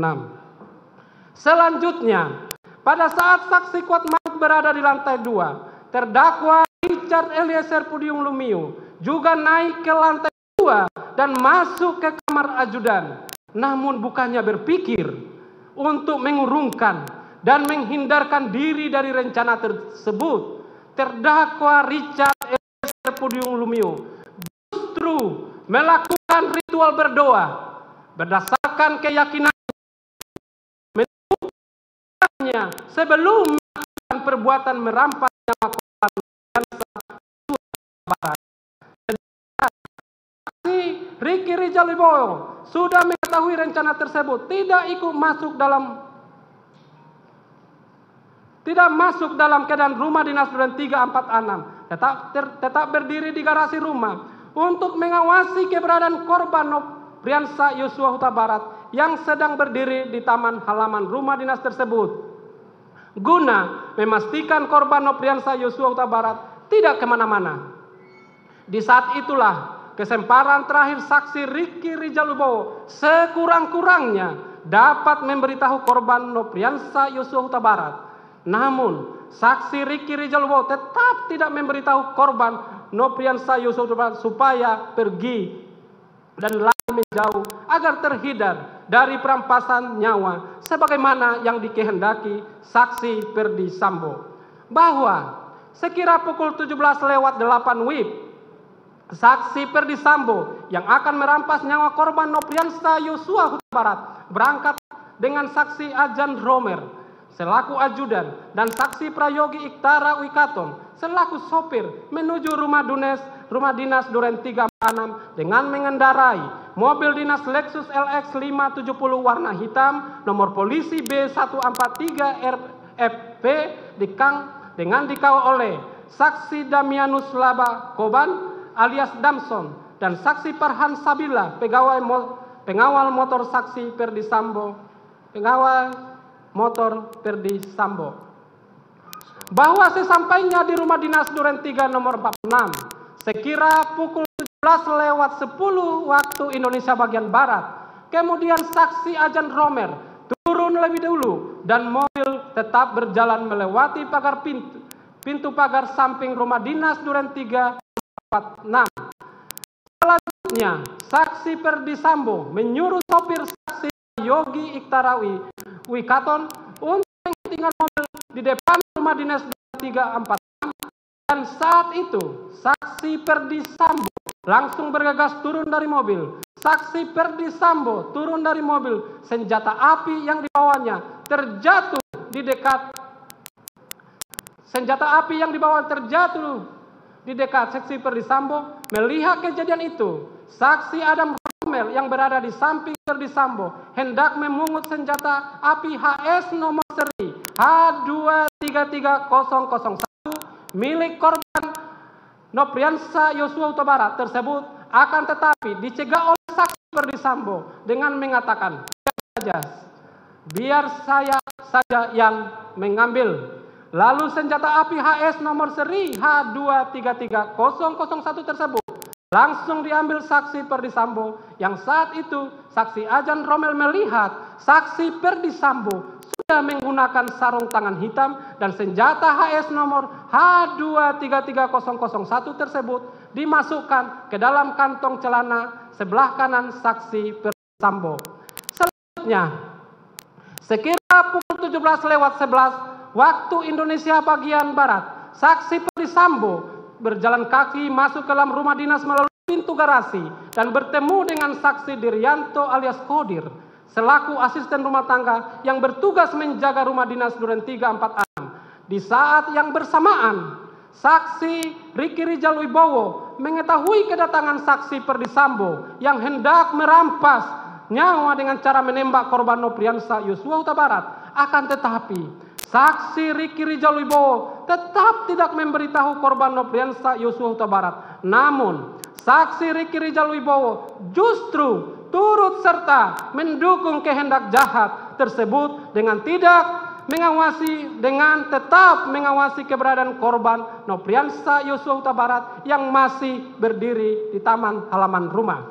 Selanjutnya, pada saat saksi kuat Marut berada di lantai 2, terdakwa Richard Eliezer Pudium Lumiu juga naik ke lantai 2 dan masuk ke kamar ajudan namun bukannya berpikir untuk mengurungkan dan menghindarkan diri dari rencana tersebut. Terdakwa Richard Eliezer Pudium Lumiu justru melakukan ritual berdoa berdasarkan keyakinan sebelum melakukan perbuatan merampas nyawa korban Riki Rijal Wibowo sudah mengetahui rencana tersebut. Tidak ikut masuk dalam tidak masuk dalam keadaan rumah dinas Duren 346 tetap ter, tetap berdiri di garasi rumah untuk mengawasi keberadaan korban Nopriansa Yosua Huta Barat yang sedang berdiri di taman halaman rumah dinas tersebut guna memastikan korban Nopriansa Yosua Huta Barat tidak ke mana-mana di saat itulah Kesemparan terakhir saksi Riki Rijalubowo sekurang-kurangnya dapat memberitahu korban Nopriansa Yosua Huta Barat. Namun, saksi Riki Rijalubowo tetap tidak memberitahu korban Nopriansa Yosua Huta Barat supaya pergi dan lari menjauh agar terhindar dari perampasan nyawa sebagaimana yang dikehendaki saksi Perdi Sambo. Bahwa sekira pukul 17 lewat 8 WIB Saksi Perdi Sambo yang akan merampas nyawa korban Nopriansa Yosua Huta Barat berangkat dengan saksi Ajan Romer selaku ajudan dan saksi Prayogi Iktara Wikaton selaku sopir menuju rumah dinas rumah dinas Duren 36 dengan mengendarai mobil dinas Lexus LX 570 warna hitam nomor polisi B143 RFP dikang dengan dikawal oleh saksi Damianus Laba Koban alias Damson dan saksi Farhan Sabila pegawai mo, pengawal motor saksi Perdi Sambo pengawal motor Perdi Sambo bahwa sesampainya di rumah dinas Duren 3 nomor 46 sekira pukul 17 lewat 10 waktu Indonesia bagian Barat kemudian saksi Ajan Romer turun lebih dulu dan mobil tetap berjalan melewati pagar pintu pintu pagar samping rumah dinas Duren 3 46. Selanjutnya, saksi Perdi Sambo menyuruh sopir saksi Yogi Iktarawi Wikaton untuk tinggal mobil di depan rumah dinas 346 dan saat itu saksi Perdi Sambo langsung bergegas turun dari mobil. Saksi Perdi Sambo turun dari mobil, senjata api yang dibawanya terjatuh di dekat senjata api yang dibawa terjatuh di dekat seksi Perdi Sambo melihat kejadian itu. Saksi Adam Romel yang berada di samping Perdi Sambo hendak memungut senjata api HS nomor seri H233001 milik korban Nopriansa Yosua Huta Barat tersebut akan tetapi dicegah oleh saksi Perdi Sambo dengan mengatakan saja biar saya saja yang mengambil. Lalu senjata api HS nomor seri H233001 tersebut langsung diambil saksi Perdi Sambo yang saat itu saksi Ajan Romel melihat saksi Perdi Sambo sudah menggunakan sarung tangan hitam dan senjata HS nomor H233001 tersebut dimasukkan ke dalam kantong celana sebelah kanan saksi Perdi Sambo. Selanjutnya, sekira pukul 17 lewat 11 waktu Indonesia bagian Barat, saksi Perdi Sambo berjalan kaki masuk ke dalam rumah dinas melalui pintu garasi dan bertemu dengan saksi Diryanto alias Kodir selaku asisten rumah tangga yang bertugas menjaga rumah dinas Duren 346. Di saat yang bersamaan, saksi Riki Rijal Wibowo mengetahui kedatangan saksi Perdi Sambo yang hendak merampas nyawa dengan cara menembak korban Nopriansa Yosua Huta Barat. Akan tetapi, Saksi Riki Rijal Wibowo tetap tidak memberitahu korban Nopriansa Yosua Huta Barat. Namun, saksi Riki Rijal Wibowo justru turut serta mendukung kehendak jahat tersebut dengan tidak mengawasi dengan tetap mengawasi keberadaan korban Nopriansa Yosua Huta Barat yang masih berdiri di taman halaman rumah.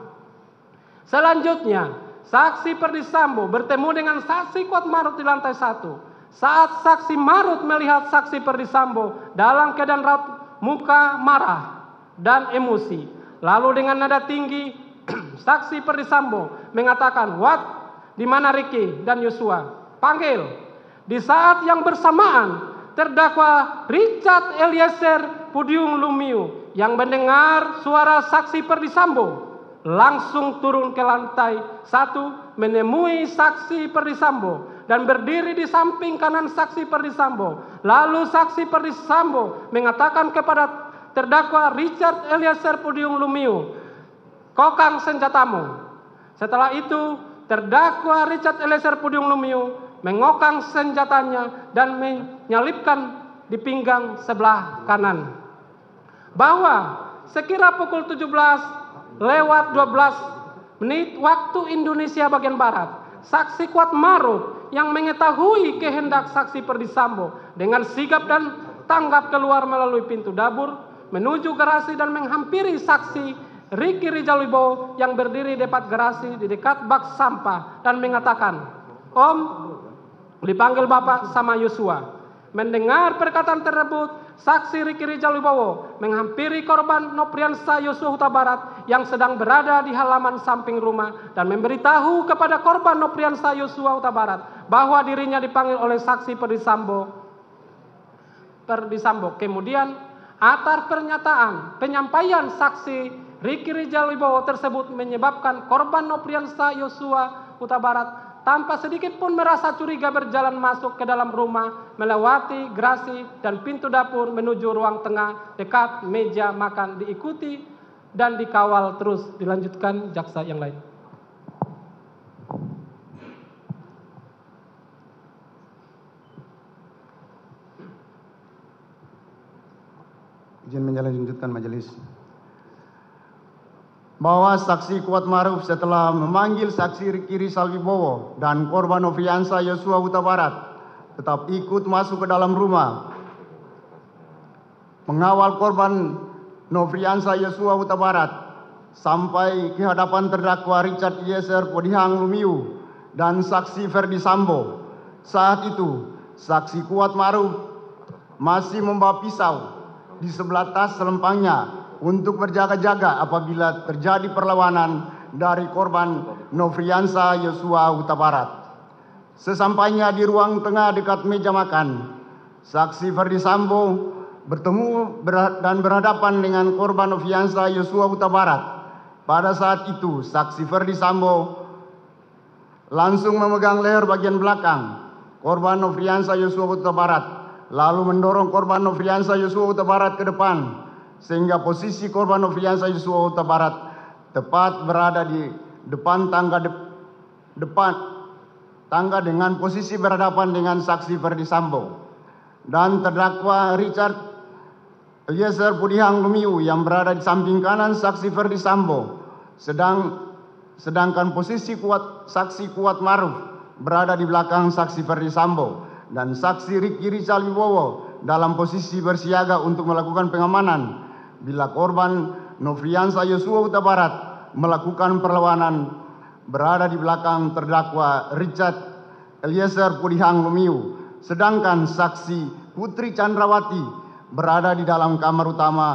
Selanjutnya, saksi Perdi Sambo bertemu dengan saksi Kuat Marut di lantai satu saat saksi Marut melihat saksi Perdi Sambo dalam keadaan raut muka marah dan emosi. Lalu dengan nada tinggi *clears throat* saksi Perdi Sambo mengatakan, "What? Di mana Ricky dan Yosua? Panggil." Di saat yang bersamaan terdakwa Richard Eliezer Pudium Lumiu yang mendengar suara saksi Perdi Sambo langsung turun ke lantai satu menemui saksi Perdi Sambo dan berdiri di samping kanan saksi Perdisambo. Lalu saksi Perdisambo mengatakan kepada terdakwa Richard Eliezer Pudium Lumiu, kokang senjatamu. Setelah itu, terdakwa Richard Eliezer Pudium Lumiu mengokang senjatanya dan menyalipkan di pinggang sebelah kanan. Bahwa sekira pukul 17 lewat 12 menit waktu Indonesia bagian Barat, saksi kuat Maruf yang mengetahui kehendak saksi Perdisambo dengan sigap dan tanggap keluar melalui pintu dapur menuju garasi dan menghampiri saksi Riki Rijal Wibowo yang berdiri di dekat garasi di dekat bak sampah dan mengatakan, Om, dipanggil Bapak sama Yosua. Mendengar perkataan tersebut, saksi Riki Rijal Wibowo menghampiri korban Nopriansa Yosua Huta Barat yang sedang berada di halaman samping rumah dan memberitahu kepada korban Nopriansa Yosua Huta Barat bahwa dirinya dipanggil oleh saksi Perdisambo. Perdisambo. Kemudian atas pernyataan penyampaian saksi Riki Rijal Wibowo tersebut menyebabkan korban Nopriansa Yosua Huta Barat tanpa sedikit pun merasa curiga berjalan masuk ke dalam rumah, melewati gerasi dan pintu dapur menuju ruang tengah dekat meja makan diikuti dan dikawal terus dilanjutkan jaksa yang lain. Izin melanjutkan majelis. Bahwa saksi Kuat Maruf setelah memanggil saksi Riki Rizal Wibowo dan korban Noviansa Yosua Huta Barat. Tetap ikut masuk ke dalam rumah. Mengawal korban Novriansa Yosua Huta Barat sampai ke hadapan terdakwa Richard Eliezer Podihang Lumiu dan saksi Ferdi Sambo. Saat itu, saksi Kuat Maruf masih membawa pisau di sebelah tas selempangnya untuk berjaga-jaga apabila terjadi perlawanan dari korban Novriansa Yosua Huta Barat. Sesampainya di ruang tengah dekat meja makan, saksi Ferdi Sambo bertemu dan berhadapan dengan korban Noviansa Yosua Huta Barat. Pada saat itu, saksi Ferdi Sambo langsung memegang leher bagian belakang korban Nofriansa Yosua Huta Barat, lalu mendorong korban Nofriansa Yosua Huta Barat ke depan, sehingga posisi korban Nofriansa Yosua Huta Barat tepat berada di depan tangga de, depan tangga dengan posisi berhadapan dengan saksi Ferdi Sambo. Dan terdakwa Richard Eliezer Pudihang Lumiu yang berada di samping kanan saksi Ferdi Sambo sedang sedangkan posisi kuat saksi Kuat Maruf berada di belakang saksi Ferdi Sambo. Dan saksi Riki Rizal Wibowo dalam posisi bersiaga untuk melakukan pengamanan bila korban Nofriansa Yosua Huta Barat melakukan perlawanan berada di belakang terdakwa Richard Eliezer Pudihang Lumiu sedangkan saksi Putri Chandrawati berada di dalam kamar utama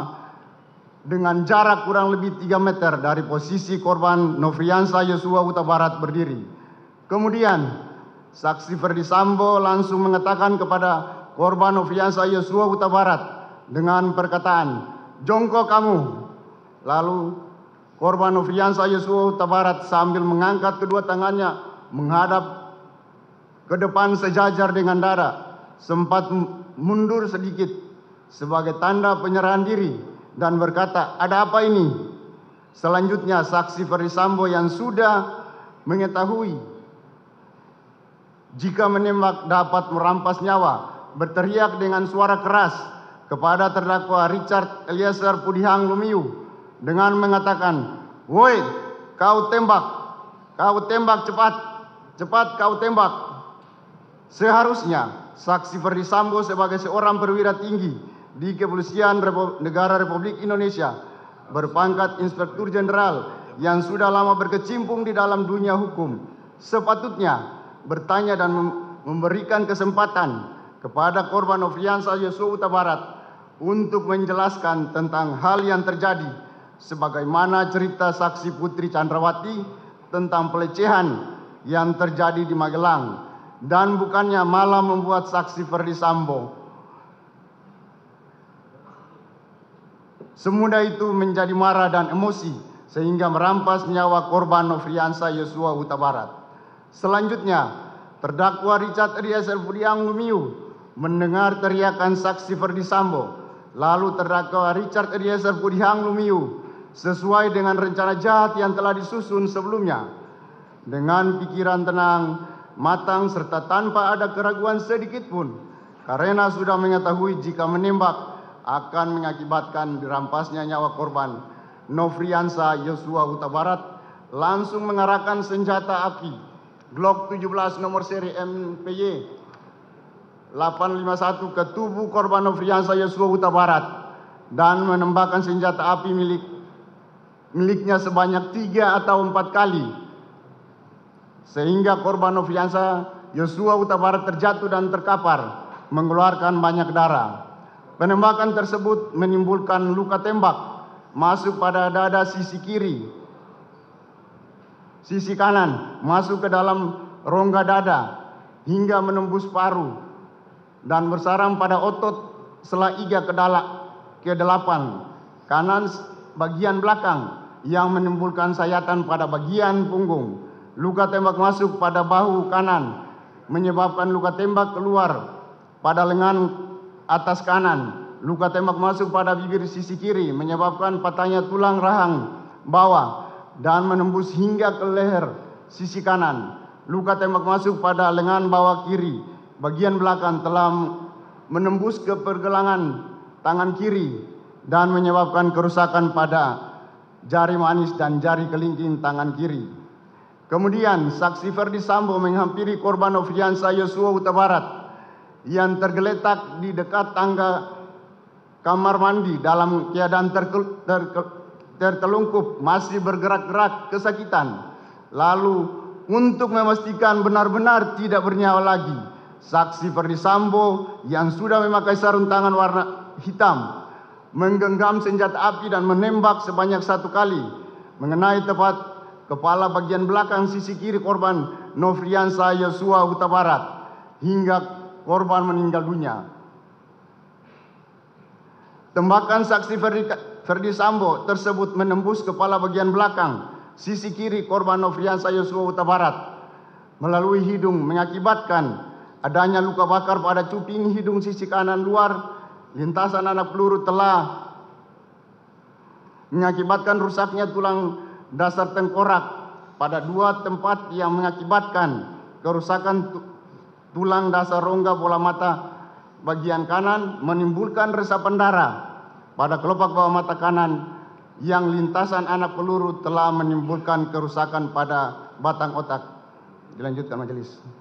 dengan jarak kurang lebih 3 meter dari posisi korban Nofriansa Yosua Huta Barat berdiri. Kemudian saksi Ferdi Sambo langsung mengatakan kepada korban Nofriansa Yosua Huta Barat dengan perkataan, "Jongkok kamu." Lalu korban Nofriansa Yosua Huta Barat sambil mengangkat kedua tangannya menghadap ke depan sejajar dengan dada, sempat mundur sedikit sebagai tanda penyerahan diri dan berkata, "Ada apa ini?" Selanjutnya saksi Ferdi Sambo yang sudah mengetahui jika menembak dapat merampas nyawa, berteriak dengan suara keras kepada terdakwa Richard Eliezer Pudihang Lumiu dengan mengatakan, "Woi, kau tembak, kau tembak cepat, cepat kau tembak." Seharusnya saksi Ferdi Sambo sebagai seorang perwira tinggi di Kepolisian Repo Negara Republik Indonesia berpangkat Inspektur Jenderal yang sudah lama berkecimpung di dalam dunia hukum sepatutnya bertanya dan memberikan kesempatan kepada korban Nofriansa Yosua Huta Barat untuk menjelaskan tentang hal yang terjadi sebagaimana cerita saksi Putri Chandrawati tentang pelecehan yang terjadi di Magelang dan bukannya malah membuat saksi Ferdi Sambo Semudah itu menjadi marah dan emosi sehingga merampas nyawa korban Nofriansa Yosua Huta Barat. Selanjutnya, terdakwa Richard Eliezer Budiang Lumiu mendengar teriakan saksi Ferdi Sambo. Lalu terdakwa Richard Eliezer Budiang Lumiu sesuai dengan rencana jahat yang telah disusun sebelumnya. Dengan pikiran tenang, matang serta tanpa ada keraguan sedikit pun. Karena sudah mengetahui jika menembak akan mengakibatkan dirampasnya nyawa korban Nofriansa Yosua Huta Barat langsung mengarahkan senjata api Glock 17 nomor seri MPY 851 ke tubuh korban Nofriansa Yosua Huta Barat dan menembakkan senjata api milik miliknya sebanyak tiga atau empat kali sehingga korban Nofriansa Yosua Huta Barat terjatuh dan terkapar mengeluarkan banyak darah. Penembakan tersebut menimbulkan luka tembak masuk pada dada sisi kiri, sisi kanan masuk ke dalam rongga dada hingga menembus paru dan bersarang pada otot sela iga ke delapan kanan bagian belakang yang menimbulkan sayatan pada bagian punggung. Luka tembak masuk pada bahu kanan menyebabkan luka tembak keluar pada lengan atas kanan. Luka tembak masuk pada bibir sisi kiri menyebabkan patahnya tulang rahang bawah dan menembus hingga ke leher sisi kanan. Luka tembak masuk pada lengan bawah kiri bagian belakang telah menembus ke pergelangan tangan kiri dan menyebabkan kerusakan pada jari manis dan jari kelingking tangan kiri. Kemudian saksi Ferdi Sambo menghampiri korban Nofriansa Yosua Huta Barat yang tergeletak di dekat tangga kamar mandi dalam keadaan terkel, terkel, tertelungkup masih bergerak-gerak kesakitan. Lalu untuk memastikan benar-benar tidak bernyawa lagi, saksi Ferdi Sambo yang sudah memakai sarung tangan warna hitam menggenggam senjata api dan menembak sebanyak satu kali mengenai tepat kepala bagian belakang sisi kiri korban Nofriansa Yosua Huta Barat hingga korban meninggal dunia. Tembakan saksi Ferdi, Ferdi Sambo tersebut menembus kepala bagian belakang sisi kiri korban Nofriansa Yosua Huta Barat melalui hidung mengakibatkan adanya luka bakar pada cuping hidung sisi kanan luar, lintasan anak peluru telah mengakibatkan rusaknya tulang dasar tengkorak pada dua tempat yang mengakibatkan kerusakan tulang dasar rongga bola mata bagian kanan menimbulkan resapan darah pada kelopak bawah mata kanan yang lintasan anak peluru telah menimbulkan kerusakan pada batang otak. Dilanjutkan majelis.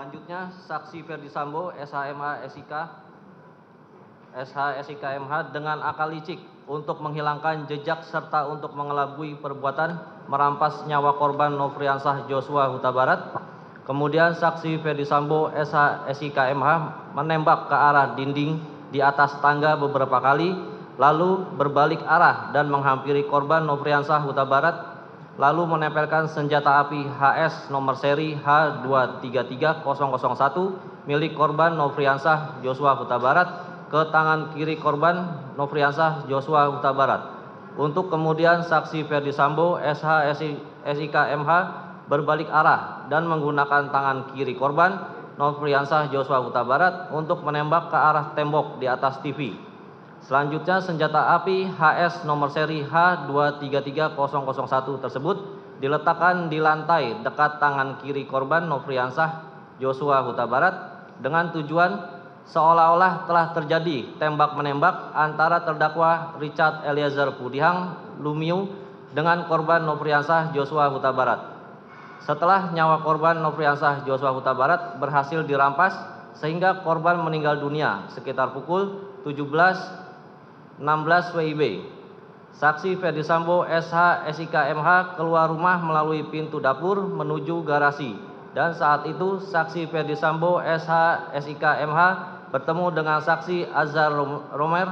Selanjutnya saksi Ferdi Sambo, SHMH SIK, SH SIK MH dengan akal licik untuk menghilangkan jejak serta untuk mengelabui perbuatan merampas nyawa korban Nofriansah Joshua Huta Barat. Kemudian saksi Ferdi Sambo, SH SIK MH menembak ke arah dinding di atas tangga beberapa kali, lalu berbalik arah dan menghampiri korban Nofriansah Huta Barat lalu menempelkan senjata api HS nomor seri H233001 milik korban Nofriansah Joshua Huta Barat ke tangan kiri korban Nofriansah Joshua Huta Barat. Untuk kemudian saksi Ferdi Sambo SH SIK MH berbalik arah dan menggunakan tangan kiri korban Nofriansah Joshua Huta Barat untuk menembak ke arah tembok di atas TV. Selanjutnya senjata api HS nomor seri H233001 tersebut diletakkan di lantai dekat tangan kiri korban Nofriansah Joshua Huta Barat dengan tujuan seolah-olah telah terjadi tembak-menembak antara terdakwa Richard Eliezer Pudihang Lumiu dengan korban Nofriansah Joshua Huta Barat. Setelah nyawa korban Nofriansah Joshua Huta Barat berhasil dirampas sehingga korban meninggal dunia sekitar pukul 17 16 WIB. Saksi Ferdi Sambo SH SIK MH keluar rumah melalui pintu dapur menuju garasi dan saat itu saksi Ferdi Sambo SH SIK MH bertemu dengan saksi Azhar Romer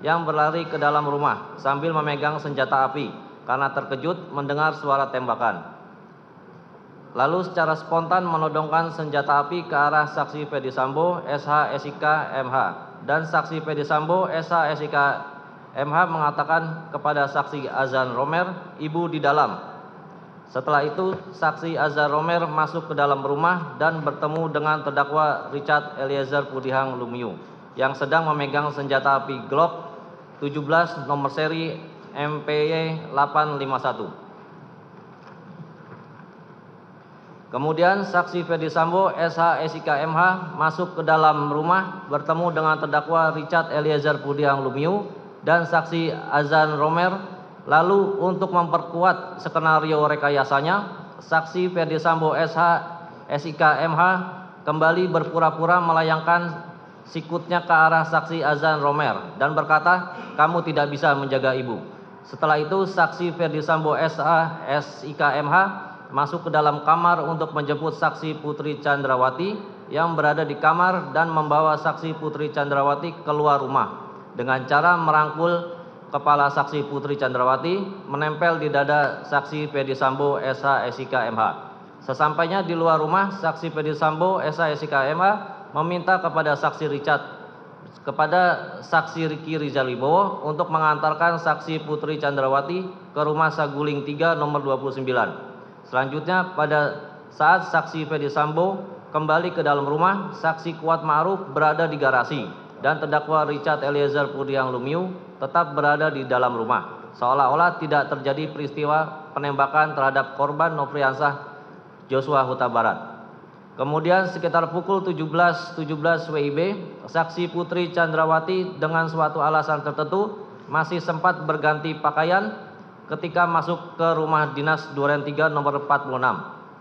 yang berlari ke dalam rumah sambil memegang senjata api karena terkejut mendengar suara tembakan. Lalu secara spontan menodongkan senjata api ke arah saksi Ferdi Sambo SH SIK MH dan saksi Ferdi Sambo SH SIK MH mengatakan kepada saksi Azan Romer, ibu di dalam. Setelah itu, saksi Azan Romer masuk ke dalam rumah dan bertemu dengan terdakwa Richard Eliezer Pudihang Lumiu yang sedang memegang senjata api Glock 17 nomor seri MPY 851. Kemudian saksi Ferdi Sambo SH SIK MH masuk ke dalam rumah bertemu dengan terdakwa Richard Eliezer Pudihang Lumiu dan saksi Azan Romer. Lalu untuk memperkuat skenario rekayasanya, saksi Ferdi Sambo SH SIK MH kembali berpura-pura melayangkan sikutnya ke arah saksi Azan Romer dan berkata, "Kamu tidak bisa menjaga ibu." Setelah itu, saksi Ferdi Sambo SH SIK MH masuk ke dalam kamar untuk menjemput saksi Putri Chandrawati yang berada di kamar dan membawa saksi Putri Chandrawati keluar rumah dengan cara merangkul kepala saksi Putri Chandrawati menempel di dada saksi Pedi Sambo SH SIK MH. Sesampainya di luar rumah, saksi Pedi Sambo SH SIK MH meminta kepada saksi Richard kepada saksi Riki Rizal untuk mengantarkan saksi Putri Chandrawati ke rumah Saguling 3 nomor 29. Selanjutnya pada saat saksi Fedi Sambo kembali ke dalam rumah, saksi Kuat Ma'ruf berada di garasi dan terdakwa Richard Eliezer Pudiang Lumiu tetap berada di dalam rumah. Seolah-olah tidak terjadi peristiwa penembakan terhadap korban Nofriansah Joshua Huta Barat. Kemudian sekitar pukul 17.17 17 WIB, saksi Putri Chandrawati dengan suatu alasan tertentu masih sempat berganti pakaian ketika masuk ke rumah dinas Duren 3 nomor 46.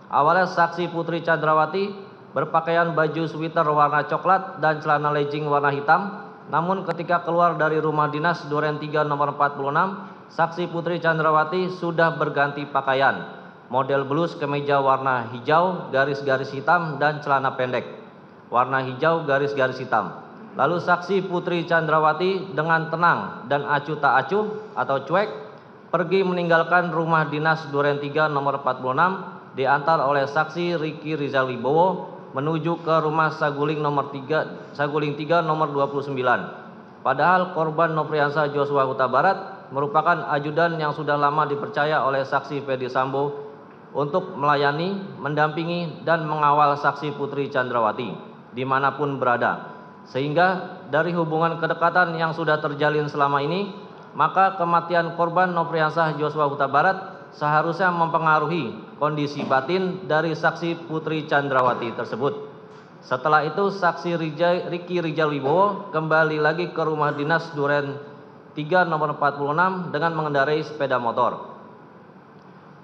Awalnya saksi Putri Chandrawati berpakaian baju sweater warna coklat dan celana legging warna hitam. Namun ketika keluar dari rumah dinas Duren 3 nomor 46, saksi Putri Chandrawati sudah berganti pakaian. Model blus kemeja warna hijau, garis-garis hitam, dan celana pendek. Warna hijau, garis-garis hitam. Lalu saksi Putri Chandrawati dengan tenang dan acuh tak acuh atau cuek pergi meninggalkan rumah dinas Duren 3 nomor 46 diantar oleh saksi Riki Rizal Wibowo menuju ke rumah Saguling nomor 3 Saguling 3 nomor 29. Padahal korban Nopriansa Joshua Huta Barat merupakan ajudan yang sudah lama dipercaya oleh saksi Ferdi Sambo untuk melayani, mendampingi, dan mengawal saksi Putri Chandrawati di mana pun berada. Sehingga dari hubungan kedekatan yang sudah terjalin selama ini, maka kematian korban Nopriansah Joshua Huta Barat seharusnya mempengaruhi kondisi batin dari saksi Putri Chandrawati tersebut. Setelah itu saksi Rija, Riki Rijal Wibowo kembali lagi ke rumah dinas Duren 3 nomor 46 dengan mengendarai sepeda motor.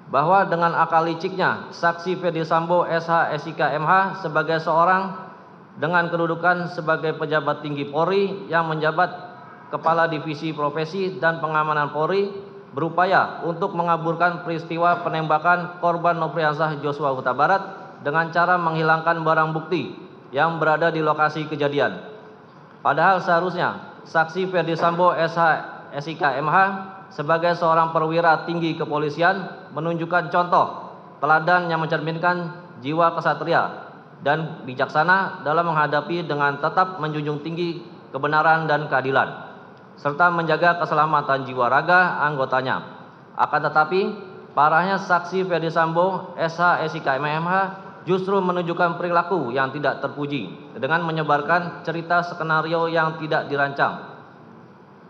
Bahwa dengan akal liciknya saksi Ferdi Sambo SH SIK MH sebagai seorang dengan kedudukan sebagai pejabat tinggi Polri yang menjabat Kepala Divisi Profesi dan Pengamanan Polri berupaya untuk mengaburkan peristiwa penembakan korban Nopriansah Joshua Huta Barat dengan cara menghilangkan barang bukti yang berada di lokasi kejadian. Padahal seharusnya saksi Ferdi Sambo SH SIK MH sebagai seorang perwira tinggi kepolisian menunjukkan contoh teladan yang mencerminkan jiwa kesatria dan bijaksana dalam menghadapi dengan tetap menjunjung tinggi kebenaran dan keadilan serta menjaga keselamatan jiwa raga anggotanya. Akan tetapi, parahnya saksi Ferdi Sambo SH SIK MH justru menunjukkan perilaku yang tidak terpuji dengan menyebarkan cerita skenario yang tidak dirancang.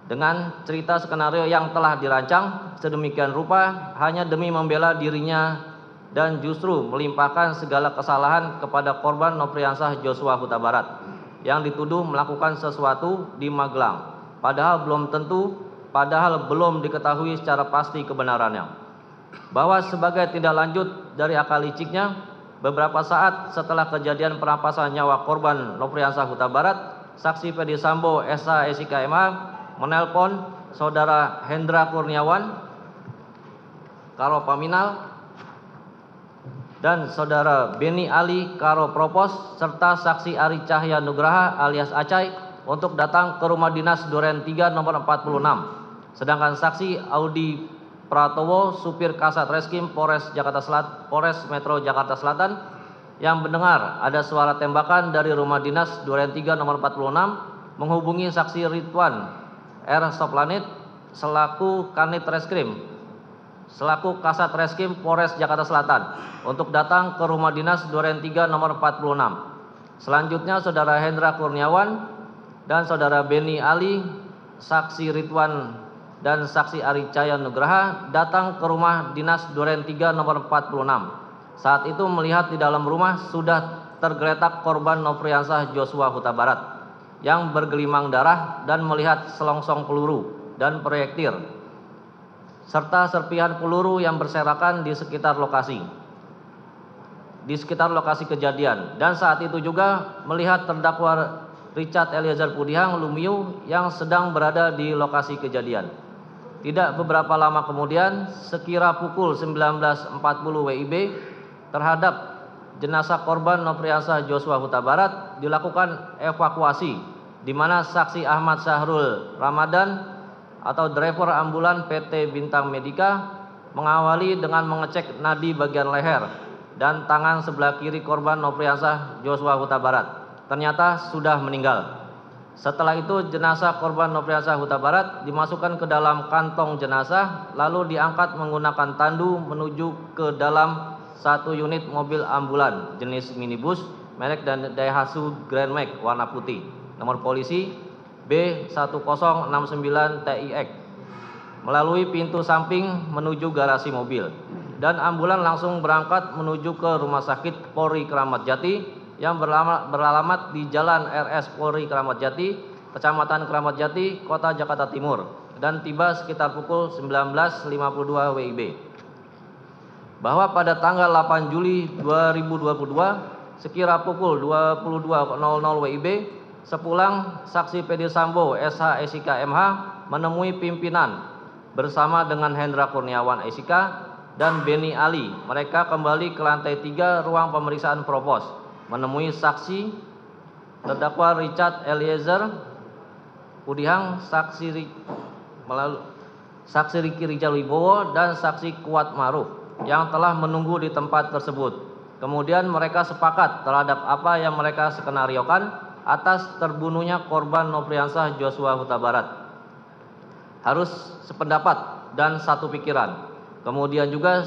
Dengan cerita skenario yang telah dirancang sedemikian rupa hanya demi membela dirinya dan justru melimpahkan segala kesalahan kepada korban Nopriansah Joshua Huta Barat yang dituduh melakukan sesuatu di Magelang padahal belum tentu padahal belum diketahui secara pasti kebenarannya. Bahwa sebagai tindak lanjut dari akal liciknya beberapa saat setelah kejadian perampasan nyawa korban Nopriansah Huta Barat saksi Ferdi Sambo SH SIKMH menelpon saudara Hendra Kurniawan Karo Paminal dan saudara Beni Ali Karo Propos serta saksi Ari Cahya Nugraha alias Acai untuk datang ke rumah dinas Duren 3 nomor 46. Sedangkan saksi Audi Pratowo, supir Kasat Reskim Polres Jakarta Selatan, Polres Metro Jakarta Selatan yang mendengar ada suara tembakan dari rumah dinas Duren 3 nomor 46 menghubungi saksi Ridwan R. Soplanet selaku Kanit Reskrim selaku Kasat Reskrim Polres Jakarta Selatan untuk datang ke rumah dinas Duren 3 nomor 46. Selanjutnya Saudara Hendra Kurniawan dan Saudara Beni Ali, saksi Ridwan dan saksi Ari Cahya Nugraha datang ke rumah dinas Duren 3 nomor 46. Saat itu melihat di dalam rumah sudah tergeletak korban Nopriansah Joshua Huta Barat yang bergelimang darah dan melihat selongsong peluru dan proyektil serta serpihan peluru yang berserakan di sekitar lokasi di sekitar lokasi kejadian dan saat itu juga melihat terdakwa Richard Eliezer Pudihang Lumiu yang sedang berada di lokasi kejadian. Tidak beberapa lama kemudian, sekira pukul 19.40 WIB, terhadap jenazah korban Nopriansah Joshua Huta Barat dilakukan evakuasi di mana saksi Ahmad Syahrul Ramadan atau driver ambulan PT Bintang Medika mengawali dengan mengecek nadi bagian leher dan tangan sebelah kiri korban Nopriansah Joshua Huta Barat. Ternyata sudah meninggal. Setelah itu jenazah korban Nopriansah Huta Barat dimasukkan ke dalam kantong jenazah lalu diangkat menggunakan tandu menuju ke dalam satu unit mobil ambulan jenis minibus merek dan Daihatsu Grand Max warna putih. Nomor polisi B1069 TIX melalui pintu samping menuju garasi mobil dan ambulan langsung berangkat menuju ke rumah sakit Polri Kramat Jati yang beralamat, di Jalan RS Polri Kramat Jati, Kecamatan Kramat Jati, Kota Jakarta Timur dan tiba sekitar pukul 19.52 WIB. Bahwa pada tanggal 8 Juli 2022 sekira pukul 22.00 WIB sepulang saksi PD Sambo SH SIK MH menemui pimpinan bersama dengan Hendra Kurniawan SIK dan Beni Ali. Mereka kembali ke lantai 3 ruang pemeriksaan propos menemui saksi terdakwa Richard Eliezer Pudihang, saksi melalui saksi Riki Rijal Wibowo dan saksi Kuat Maruf yang telah menunggu di tempat tersebut. Kemudian mereka sepakat terhadap apa yang mereka skenariokan atas terbunuhnya korban Nopriansah Joshua Huta Barat. harus sependapat dan satu pikiran. Kemudian juga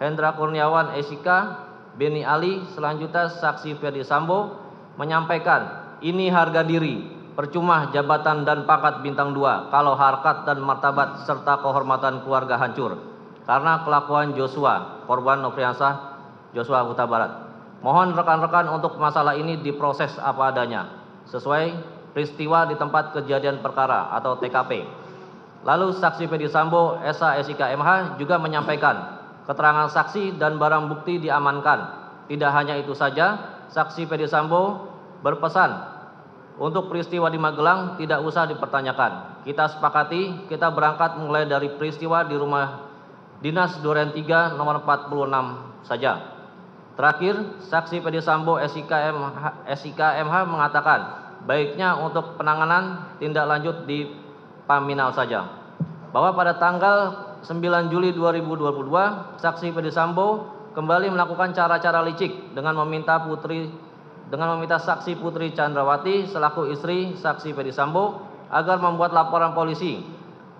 Hendra Kurniawan Esika, Beni Ali, selanjutnya saksi Ferdi Sambo menyampaikan ini harga diri, percuma jabatan dan pangkat bintang 2 kalau harkat dan martabat serta kehormatan keluarga hancur karena kelakuan Joshua, korban Nofriansah Joshua Huta Barat. Mohon rekan-rekan untuk masalah ini diproses apa adanya sesuai peristiwa di tempat kejadian perkara atau TKP. Lalu saksi Fedi Sambo SH SIK MH juga menyampaikan keterangan saksi dan barang bukti diamankan. Tidak hanya itu saja, saksi Fedi Sambo berpesan untuk peristiwa di Magelang tidak usah dipertanyakan. Kita sepakati kita berangkat mulai dari peristiwa di rumah Dinas Duren 3 nomor 46 saja. Terakhir, saksi Fedi Sambo SIKMH, SIKMH mengatakan baiknya untuk penanganan tindak lanjut di Paminal saja. Bahwa pada tanggal 9 Juli 2022, saksi Fedi Sambo kembali melakukan cara-cara licik dengan meminta putri dengan meminta saksi Putri Chandrawati selaku istri saksi Fedi Sambo agar membuat laporan polisi.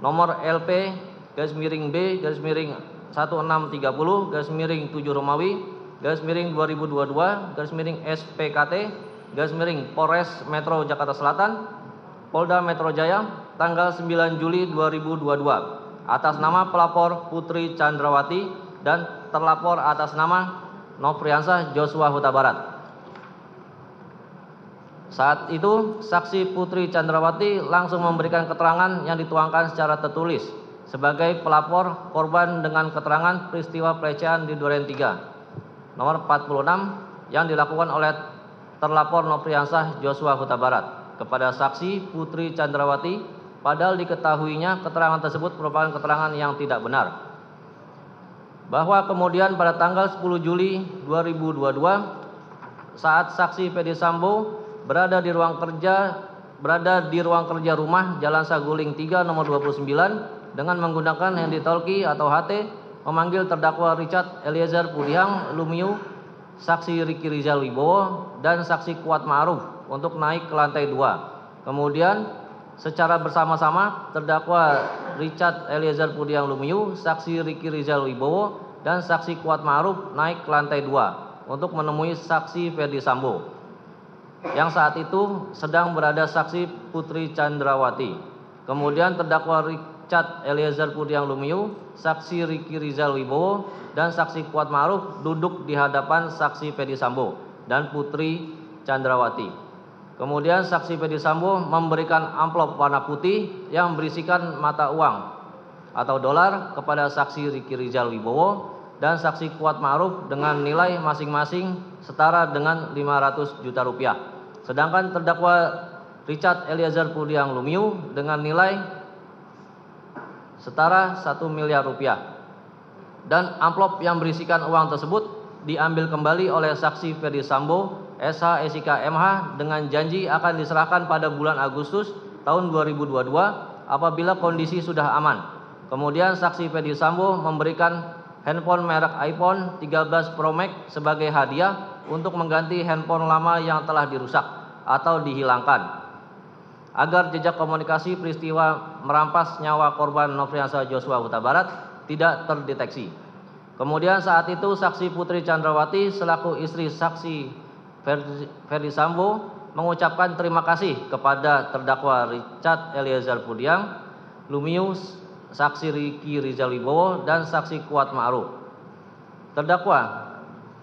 Nomor LP garis miring B garis miring 1630 garis miring 7 Romawi garis miring 2022 garis miring SPKT garis miring Polres Metro Jakarta Selatan Polda Metro Jaya tanggal 9 Juli 2022 atas nama pelapor Putri Chandrawati dan terlapor atas nama Nofriansah Joshua Huta Barat. Saat itu, saksi Putri Chandrawati langsung memberikan keterangan yang dituangkan secara tertulis sebagai pelapor korban dengan keterangan peristiwa pelecehan di Duren 3 nomor 46 yang dilakukan oleh terlapor Nopriansah Joshua Huta Barat kepada saksi Putri Chandrawati padahal diketahuinya keterangan tersebut merupakan keterangan yang tidak benar. Bahwa kemudian pada tanggal 10 Juli 2022 saat saksi Fedi Sambo berada di ruang kerja berada di ruang kerja rumah Jalan Saguling 3 nomor 29 dengan menggunakan handy talkie atau HT memanggil terdakwa Richard Eliezer Pudihang Lumiu, saksi Riki Rizal Wibowo dan saksi Kuat Ma'ruf untuk naik ke lantai 2. Kemudian secara bersama-sama terdakwa Richard Eliezer Pudihang Lumiu, saksi Riki Rizal Wibowo dan saksi Kuat Ma'ruf naik ke lantai 2 untuk menemui saksi Ferdi Sambo yang saat itu sedang berada saksi Putri Chandrawati. Kemudian terdakwa Richard Eliezer Pudiang Lumiu, saksi Riki Rizal Wibowo, dan saksi Kuat Maruf duduk di hadapan saksi Fedi Sambo dan Putri Chandrawati. Kemudian saksi Sambo memberikan amplop warna putih yang berisikan mata uang atau dolar kepada saksi Riki Rizal Wibowo dan saksi Kuat Maruf dengan nilai masing-masing setara dengan 500 juta rupiah. Sedangkan terdakwa Richard Eliezer Pudiang Lumiu dengan nilai setara 1 miliar rupiah. Dan amplop yang berisikan uang tersebut diambil kembali oleh saksi Ferdi Sambo SH SIK MH dengan janji akan diserahkan pada bulan Agustus tahun 2022 apabila kondisi sudah aman. Kemudian saksi Ferdi Sambo memberikan handphone merek iPhone 13 Pro Max sebagai hadiah untuk mengganti handphone lama yang telah dirusak atau dihilangkan. Agar jejak komunikasi peristiwa merampas nyawa korban Nofriansa Joshua Huta Barat tidak terdeteksi. Kemudian saat itu saksi Putri Chandrawati selaku istri saksi Ferdi Sambo mengucapkan terima kasih kepada terdakwa Richard Eliezer Pudiang, Lumius, saksi Riki Rizal Wibowo, dan saksi Kuat Ma'ruf. Terdakwa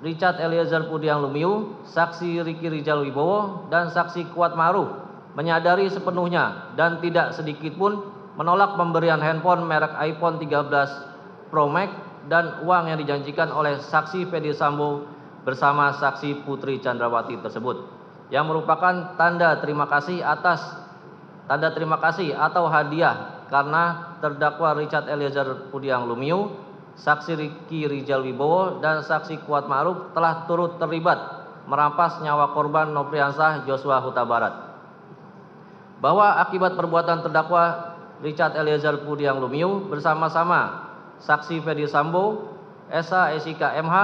Richard Eliezer Pudiang Lumiu, saksi Riki Rizal Wibowo, dan saksi Kuat Ma'ruf menyadari sepenuhnya dan tidak sedikit pun menolak pemberian handphone merek iPhone 13 Pro Max dan uang yang dijanjikan oleh saksi Fedi Sambo bersama saksi Putri Chandrawati tersebut yang merupakan tanda terima kasih atas tanda terima kasih atau hadiah karena terdakwa Richard Eliezer Pudiang Lumiu, saksi Riki Rizal Wibowo dan saksi Kuat Ma'ruf telah turut terlibat merampas nyawa korban Nopriansah Joshua Huta Barat. Bahwa akibat perbuatan terdakwa Richard Eliezer Pudiang Lumiu bersama-sama saksi Fedi Sambo, Esa Esika MH,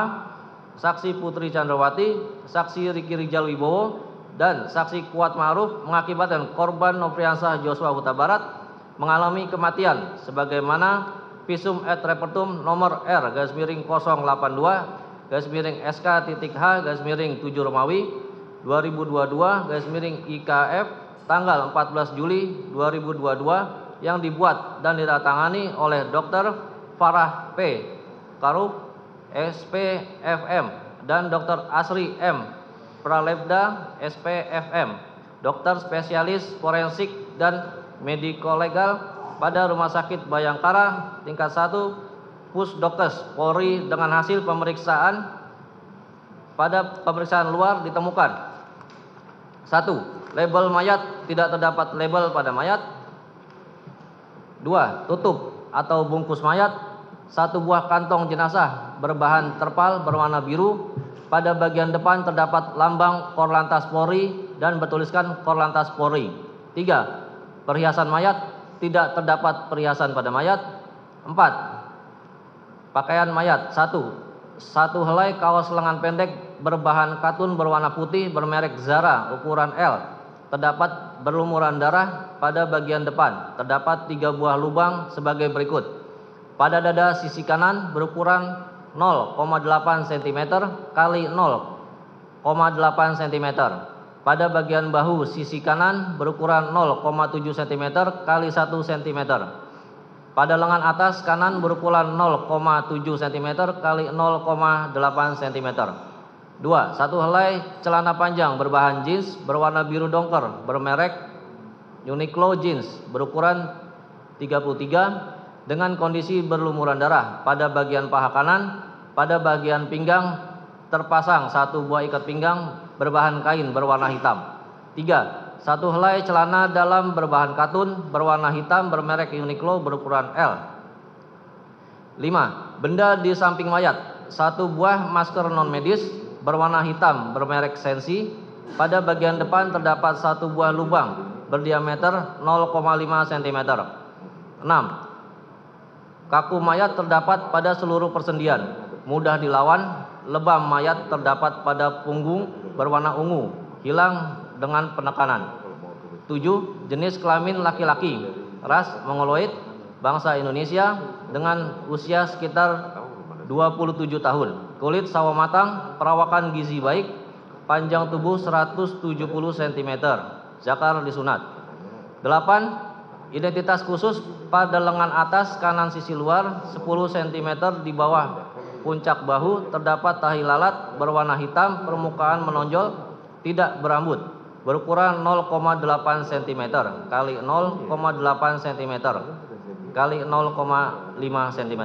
saksi Putri Chandrawati, saksi Riki Rizal Wibowo, dan saksi Kuat Ma'ruf mengakibatkan korban Nopriansah Joshua Huta Barat mengalami kematian sebagaimana visum et repertum nomor R garis miring 082 garis miring SK titik H garis miring 7 Romawi 2022 garis miring IKF tanggal 14 Juli 2022 yang dibuat dan didatangani oleh Dr. Farah P. Karuk SPFM dan Dr. Asri M. Pralebda SPFM, dokter spesialis forensik dan mediko-legal pada Rumah Sakit Bayangkara tingkat 1 Pusdokes Polri dengan hasil pemeriksaan pada pemeriksaan luar ditemukan satu label mayat tidak terdapat label pada mayat dua tutup atau bungkus mayat satu buah kantong jenazah berbahan terpal berwarna biru pada bagian depan terdapat lambang Korlantas Polri dan bertuliskan Korlantas Polri. Tiga, perhiasan mayat tidak terdapat perhiasan pada mayat. Empat, pakaian mayat. Satu, satu helai kaos lengan pendek berbahan katun berwarna putih bermerek Zara ukuran L. Terdapat berlumuran darah pada bagian depan. Terdapat tiga buah lubang sebagai berikut. Pada dada sisi kanan berukuran 0,8 cm kali 0,8 cm. Pada bagian bahu sisi kanan berukuran 0,7 cm kali 1 cm. Pada lengan atas kanan berukuran 0,7 cm kali 0,8 cm. 2. Satu helai celana panjang berbahan jeans berwarna biru dongker bermerek Uniqlo jeans berukuran 33 dengan kondisi berlumuran darah pada bagian paha kanan, pada bagian pinggang terpasang satu buah ikat pinggang berbahan kain berwarna hitam. Tiga, satu helai celana dalam berbahan katun berwarna hitam bermerek Uniqlo berukuran L. Lima, benda di samping mayat, satu buah masker non medis berwarna hitam bermerek Sensi. Pada bagian depan terdapat satu buah lubang berdiameter 0,5 cm. Enam, Kaku mayat terdapat pada seluruh persendian, mudah dilawan. Lebam mayat terdapat pada punggung berwarna ungu, hilang dengan penekanan. 7. Jenis kelamin laki-laki, ras mongoloid, bangsa Indonesia dengan usia sekitar 27 tahun. Kulit sawo matang, perawakan gizi baik, panjang tubuh 170 cm. Zakar disunat. 8. Identitas khusus pada lengan atas kanan sisi luar 10 cm di bawah puncak bahu terdapat tahi lalat berwarna hitam permukaan menonjol tidak berambut berukuran 0,8 cm kali 0,8 cm kali 0,5 cm.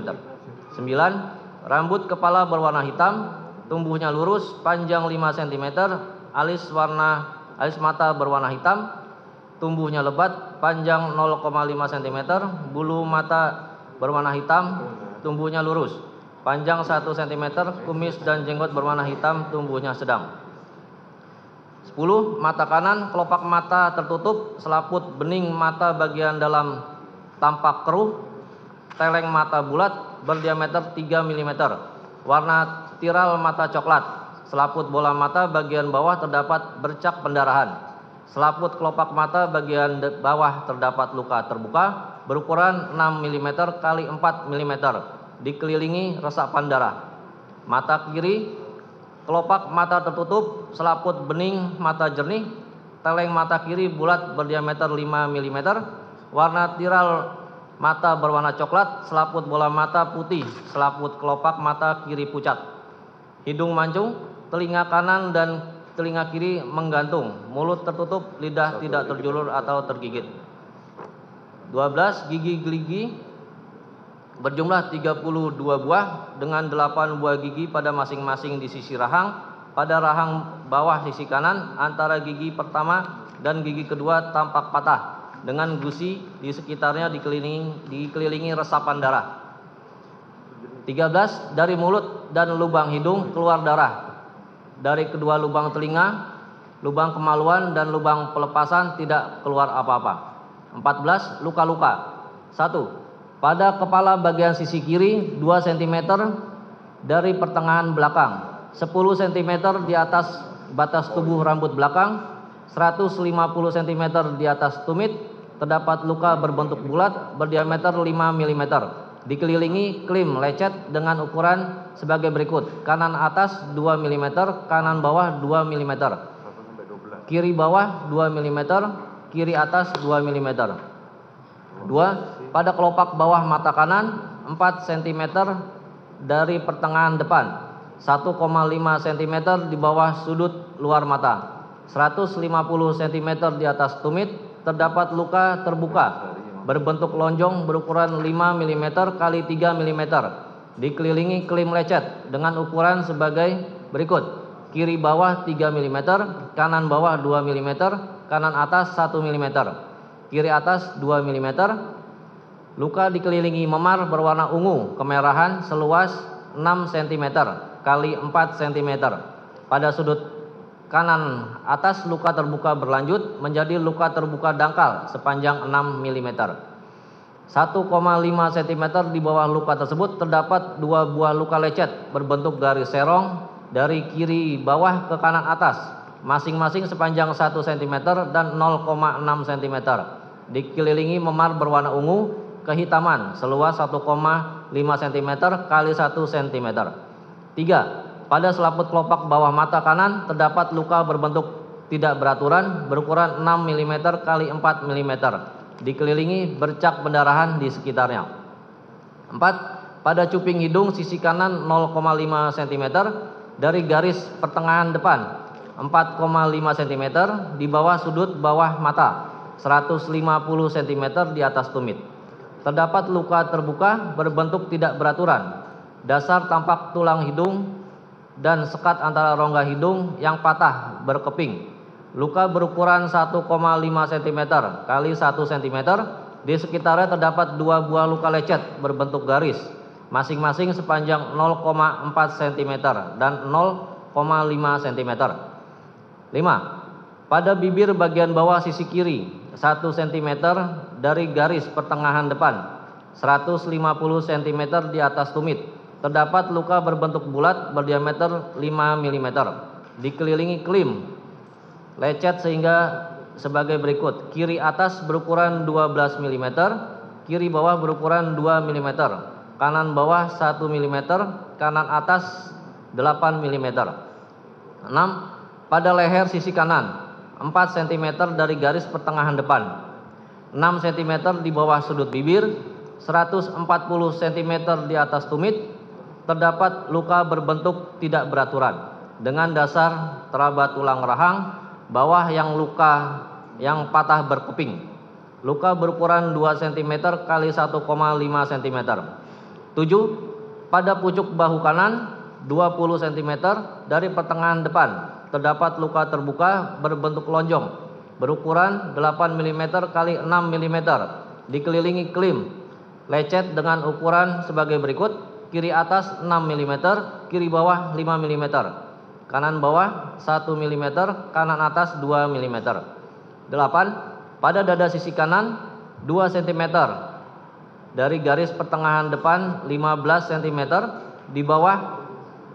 9. Rambut kepala berwarna hitam, tumbuhnya lurus, panjang 5 cm, alis warna alis mata berwarna hitam, tumbuhnya lebat, panjang 0,5 cm, bulu mata berwarna hitam, tumbuhnya lurus, panjang 1 cm, kumis dan jenggot berwarna hitam, tumbuhnya sedang. 10. Mata kanan, kelopak mata tertutup, selaput bening mata bagian dalam tampak keruh, teleng mata bulat berdiameter 3 mm, warna tiral mata coklat, selaput bola mata bagian bawah terdapat bercak pendarahan. Selaput kelopak mata bagian bawah terdapat luka terbuka berukuran 6 mm kali 4 mm dikelilingi resapan darah. Mata kiri kelopak mata tertutup, selaput bening mata jernih, teleng mata kiri bulat berdiameter 5 mm, warna tiral mata berwarna coklat, selaput bola mata putih, selaput kelopak mata kiri pucat. Hidung mancung, telinga kanan dan telinga kiri menggantung, mulut tertutup, lidah tidak terjulur atau tergigit. 12. Gigi geligi berjumlah 32 buah dengan 8 buah gigi pada masing-masing di sisi rahang, pada rahang bawah sisi kanan antara gigi pertama dan gigi kedua tampak patah dengan gusi di sekitarnya dikelilingi, dikelilingi resapan darah. 13. Dari mulut dan lubang hidung keluar darah dari kedua lubang telinga, lubang kemaluan dan lubang pelepasan tidak keluar apa-apa. 14. Luka-luka. 1. Pada kepala bagian sisi kiri 2 cm dari pertengahan belakang, 10 cm di atas batas tubuh rambut belakang, 150 cm di atas tumit, terdapat luka berbentuk bulat berdiameter 5 mm. Dikelilingi klim lecet dengan ukuran sebagai berikut. Kanan atas 2 mm, kanan bawah 2 mm. Kiri bawah 2 mm, kiri atas 2 mm. 2. Pada kelopak bawah mata kanan 4 cm dari pertengahan depan. 1,5 cm di bawah sudut luar mata. 150 cm di atas tumit terdapat luka terbuka berbentuk lonjong berukuran 5 mm kali 3 mm dikelilingi klim lecet dengan ukuran sebagai berikut. Kiri bawah 3 mm kanan bawah 2 mm kanan atas 1 mm kiri atas 2 mm luka dikelilingi memar berwarna ungu kemerahan seluas 6 cm kali 4 cm pada sudut kanan atas luka terbuka berlanjut menjadi luka terbuka dangkal sepanjang 6 mm. 1,5 cm di bawah luka tersebut terdapat dua buah luka lecet berbentuk garis serong dari kiri bawah ke kanan atas masing-masing sepanjang 1 cm dan 0,6 cm. Dikelilingi memar berwarna ungu kehitaman seluas 1,5 cm kali 1 cm. 3. Pada selaput kelopak bawah mata kanan terdapat luka berbentuk tidak beraturan berukuran 6 mm kali 4 mm. Dikelilingi bercak pendarahan di sekitarnya. 4. Pada cuping hidung sisi kanan 0,5 cm dari garis pertengahan depan 4,5 cm di bawah sudut bawah mata 150 cm di atas tumit. Terdapat luka terbuka berbentuk tidak beraturan. Dasar tampak tulang hidung dan sekat antara rongga hidung yang patah berkeping. Luka berukuran 1,5 cm kali 1 cm. Di sekitarnya terdapat dua buah luka lecet berbentuk garis, masing-masing sepanjang 0,4 cm dan 0,5 cm. 5. Pada bibir bagian bawah sisi kiri, 1 cm dari garis pertengahan depan, 150 cm di atas tumit, Terdapat luka berbentuk bulat berdiameter 5 mm. Dikelilingi klim. Lecet sehingga sebagai berikut. Kiri atas berukuran 12 mm, kiri bawah berukuran 2 mm, kanan bawah 1 mm, kanan atas 8 mm. 6. Pada leher sisi kanan 4 cm dari garis pertengahan depan. 6 cm di bawah sudut bibir, 140 cm di atas tumit, terdapat luka berbentuk tidak beraturan dengan dasar teraba tulang rahang bawah yang luka yang patah berkeping. Luka berukuran 2 cm kali 1,5 cm. 7. Pada pucuk bahu kanan 20 cm dari pertengahan depan terdapat luka terbuka berbentuk lonjong berukuran 8 mm kali 6 mm dikelilingi klim lecet dengan ukuran sebagai berikut kiri atas 6 mm, kiri bawah 5 mm, kanan bawah 1 mm, kanan atas 2 mm. 8. Pada dada sisi kanan 2 cm dari garis pertengahan depan 15 cm di bawah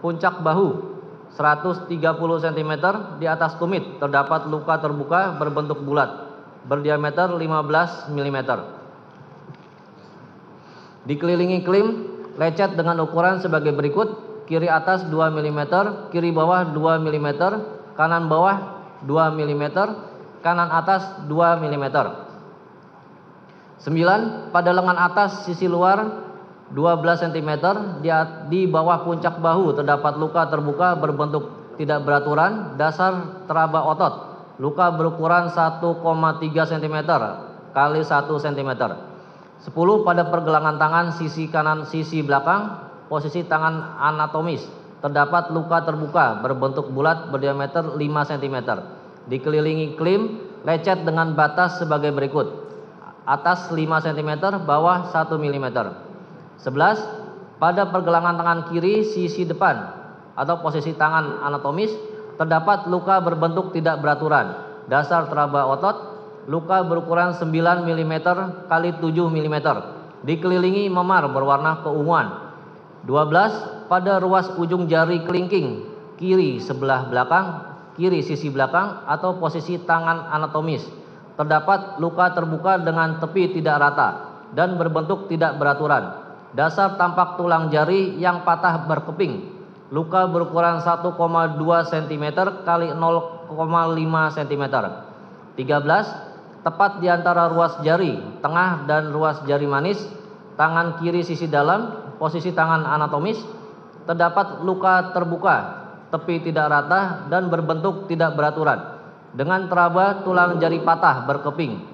puncak bahu 130 cm di atas tumit terdapat luka terbuka berbentuk bulat berdiameter 15 mm. Dikelilingi klim lecet dengan ukuran sebagai berikut. Kiri atas 2 mm kiri bawah 2 mm kanan bawah 2 mm kanan atas 2 mm 9 pada lengan atas sisi luar 12 cm di, di bawah puncak bahu terdapat luka terbuka berbentuk tidak beraturan dasar teraba otot. Luka berukuran 1,3 cm kali 1 cm 10 pada pergelangan tangan sisi kanan sisi belakang posisi tangan anatomis. Terdapat luka terbuka berbentuk bulat berdiameter 5 cm dikelilingi klim lecet dengan batas sebagai berikut. Atas 5 cm bawah 1 mm 11 pada pergelangan tangan kiri sisi depan atau posisi tangan anatomis terdapat luka berbentuk tidak beraturan. Dasar teraba otot luka berukuran 9 mm kali 7 mm dikelilingi memar berwarna keunguan 12 pada ruas ujung jari kelingking kiri sebelah belakang kiri sisi belakang atau posisi tangan anatomis terdapat luka terbuka dengan tepi tidak rata dan berbentuk tidak beraturan. Dasar tampak tulang jari yang patah berkeping. Luka berukuran 1,2 cm kali 0,5 cm. 13. Tepat di antara ruas jari tengah dan ruas jari manis, tangan kiri sisi dalam, posisi tangan anatomis, terdapat luka terbuka, tepi tidak rata dan berbentuk tidak beraturan. Dengan teraba tulang jari patah berkeping.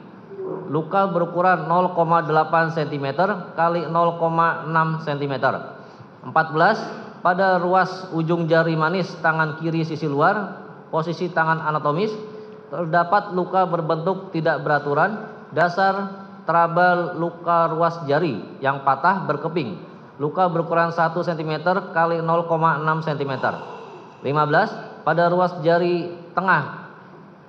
Luka berukuran 0,8 cm kali 0,6 cm. 14. Pada ruas ujung jari manis tangan kiri sisi luar, posisi tangan anatomis, terdapat luka berbentuk tidak beraturan, dasar teraba luka ruas jari yang patah berkeping. Luka berukuran 1 cm kali 0,6 cm. 15. Pada ruas jari tengah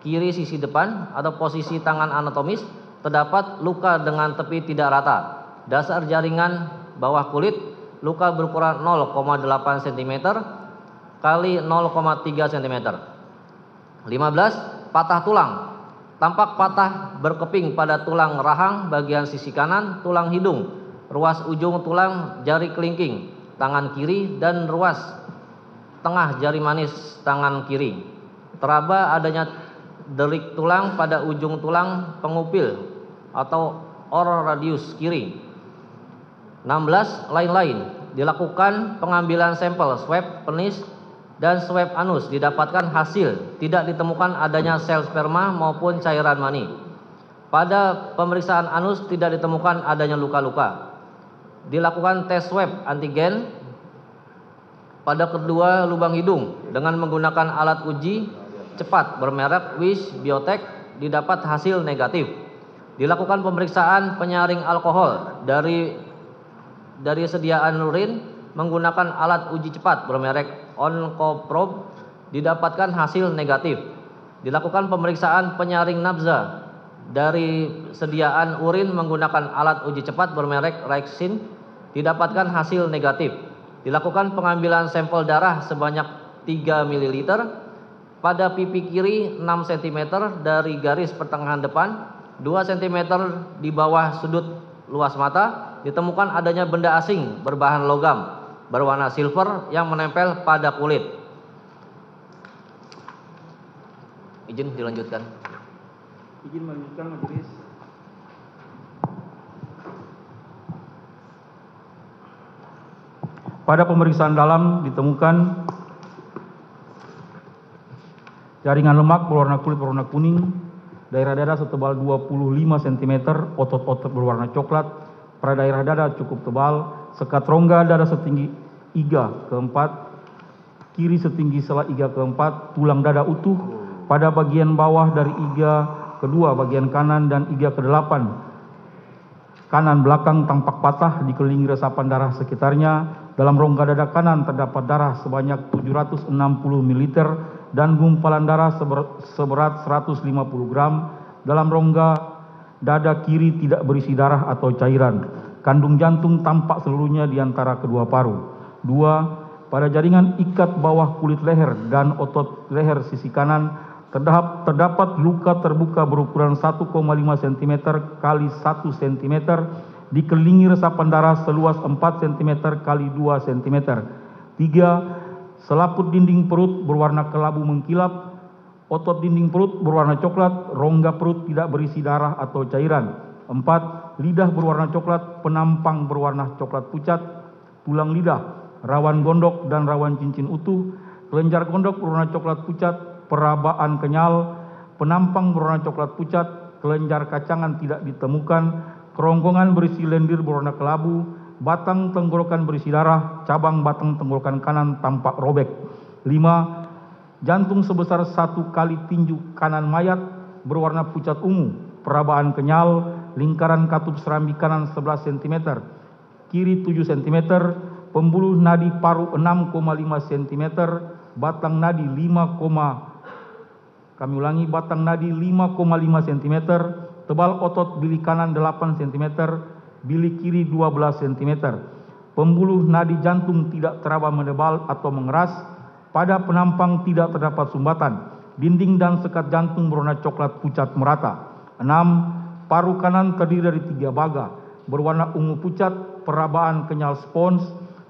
kiri sisi depan atau posisi tangan anatomis terdapat luka dengan tepi tidak rata. Dasar jaringan bawah kulit luka berukuran 0,8 cm kali 0,3 cm. 15. Patah tulang. Tampak patah berkeping pada tulang rahang bagian sisi kanan, tulang hidung, ruas ujung tulang jari kelingking, tangan kiri dan ruas tengah jari manis tangan kiri. Teraba adanya delik tulang pada ujung tulang pengupil atau oral radius kiri. 16. Lain-lain dilakukan pengambilan sampel swab penis dan swab anus didapatkan hasil tidak ditemukan adanya sel sperma maupun cairan mani. Pada pemeriksaan anus tidak ditemukan adanya luka-luka. Dilakukan tes swab antigen pada kedua lubang hidung dengan menggunakan alat uji cepat bermerek Wish Biotech didapat hasil negatif. Dilakukan pemeriksaan penyaring alkohol dari dari sediaan urin menggunakan alat uji cepat bermerek Oncoprobe didapatkan hasil negatif. Dilakukan pemeriksaan penyaring nabza dari sediaan urin menggunakan alat uji cepat bermerek Rexin didapatkan hasil negatif. Dilakukan pengambilan sampel darah sebanyak 3 ml pada pipi kiri 6 cm dari garis pertengahan depan, 2 cm di bawah sudut luas mata, ditemukan adanya benda asing berbahan logam berwarna silver yang menempel pada kulit. Izin dilanjutkan. Izin melanjutkan majelis. Pada pemeriksaan dalam ditemukan jaringan lemak berwarna kulit berwarna kuning, daerah dada setebal 25 cm, otot-otot berwarna coklat, pada daerah dada cukup tebal, sekat rongga dada setinggi iga keempat, kiri setinggi selah iga keempat, tulang dada utuh, pada bagian bawah dari iga kedua, bagian kanan dan iga kedelapan, kanan belakang tampak patah dikelilingi resapan darah sekitarnya. Dalam rongga dada kanan terdapat darah sebanyak 760 ml dan gumpalan darah seberat 150 gram. Dalam rongga dada kiri tidak berisi darah atau cairan. Kandung jantung tampak seluruhnya di antara kedua paru. Dua, pada jaringan ikat bawah kulit leher dan otot leher sisi kanan terdapat, terdapat luka terbuka berukuran 1,5 cm kali 1 cm dikelilingi resapan darah seluas 4 cm kali 2 cm. Tiga, selaput dinding perut berwarna kelabu mengkilap, otot dinding perut berwarna coklat, rongga perut tidak berisi darah atau cairan. Empat, lidah berwarna coklat, penampang berwarna coklat pucat, tulang lidah, rawan gondok dan rawan cincin utuh, kelenjar gondok berwarna coklat pucat, perabaan kenyal, penampang berwarna coklat pucat, kelenjar kacangan tidak ditemukan, kerongkongan berisi lendir berwarna kelabu, batang tenggorokan berisi darah, cabang batang tenggorokan kanan tampak robek. Lima, jantung sebesar satu kali tinju kanan mayat berwarna pucat ungu, perabaan kenyal, lingkaran katup serambi kanan 11 cm, kiri 7 cm, pembuluh nadi paru 6,5 cm, batang nadi 5, kami ulangi batang nadi 5,5 cm, tebal otot bili kanan 8 cm, bili kiri 12 cm. Pembuluh nadi jantung tidak teraba menebal atau mengeras, pada penampang tidak terdapat sumbatan, dinding dan sekat jantung berwarna coklat pucat merata. 6. 6. Paru kanan terdiri dari tiga baga, berwarna ungu pucat, perabaan kenyal spons,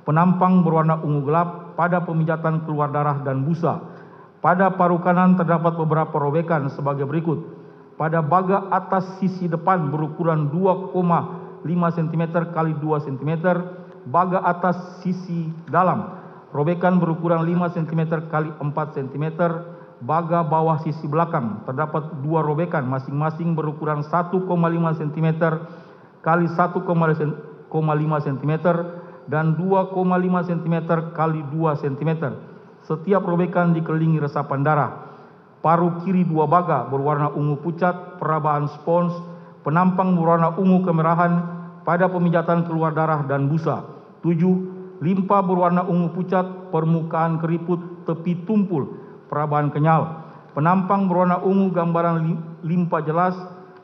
penampang berwarna ungu gelap, pada pemijatan keluar darah dan busa. Pada paru kanan terdapat beberapa robekan sebagai berikut. Pada baga atas sisi depan berukuran 2,5 cm kali 2 cm, baga atas sisi dalam robekan berukuran 5 cm kali 4 cm, baga bawah sisi belakang terdapat dua robekan masing-masing berukuran 1,5 cm kali 1,5 cm dan 2,5 cm kali 2 cm. Setiap robekan dikelilingi resapan darah. Paru kiri dua baga berwarna ungu pucat, perabaan spons, penampang berwarna ungu kemerahan pada pemijatan keluar darah dan busa. 7. Limpa berwarna ungu pucat, permukaan keriput, tepi tumpul, perabaan kenyal. Penampang berwarna ungu gambaran limpa jelas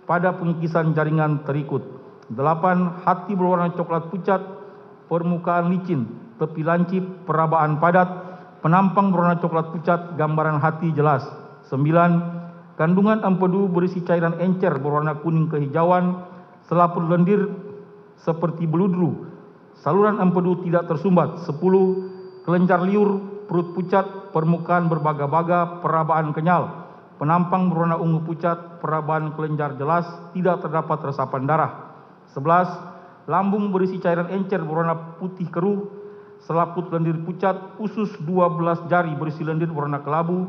pada pengikisan jaringan terikut. 8. Hati berwarna coklat pucat, permukaan licin, tepi lancip, perabaan padat, penampang berwarna coklat pucat, gambaran hati jelas. 9. Kandungan empedu berisi cairan encer berwarna kuning kehijauan, selaput lendir seperti beludru. Saluran empedu tidak tersumbat. 10. Kelenjar liur, perut pucat, permukaan berbaga-baga, perabaan kenyal. Penampang berwarna ungu pucat, perabaan kelenjar jelas, tidak terdapat resapan darah. 11. Lambung berisi cairan encer berwarna putih keruh, selaput lendir pucat, usus 12 jari berisi lendir berwarna kelabu,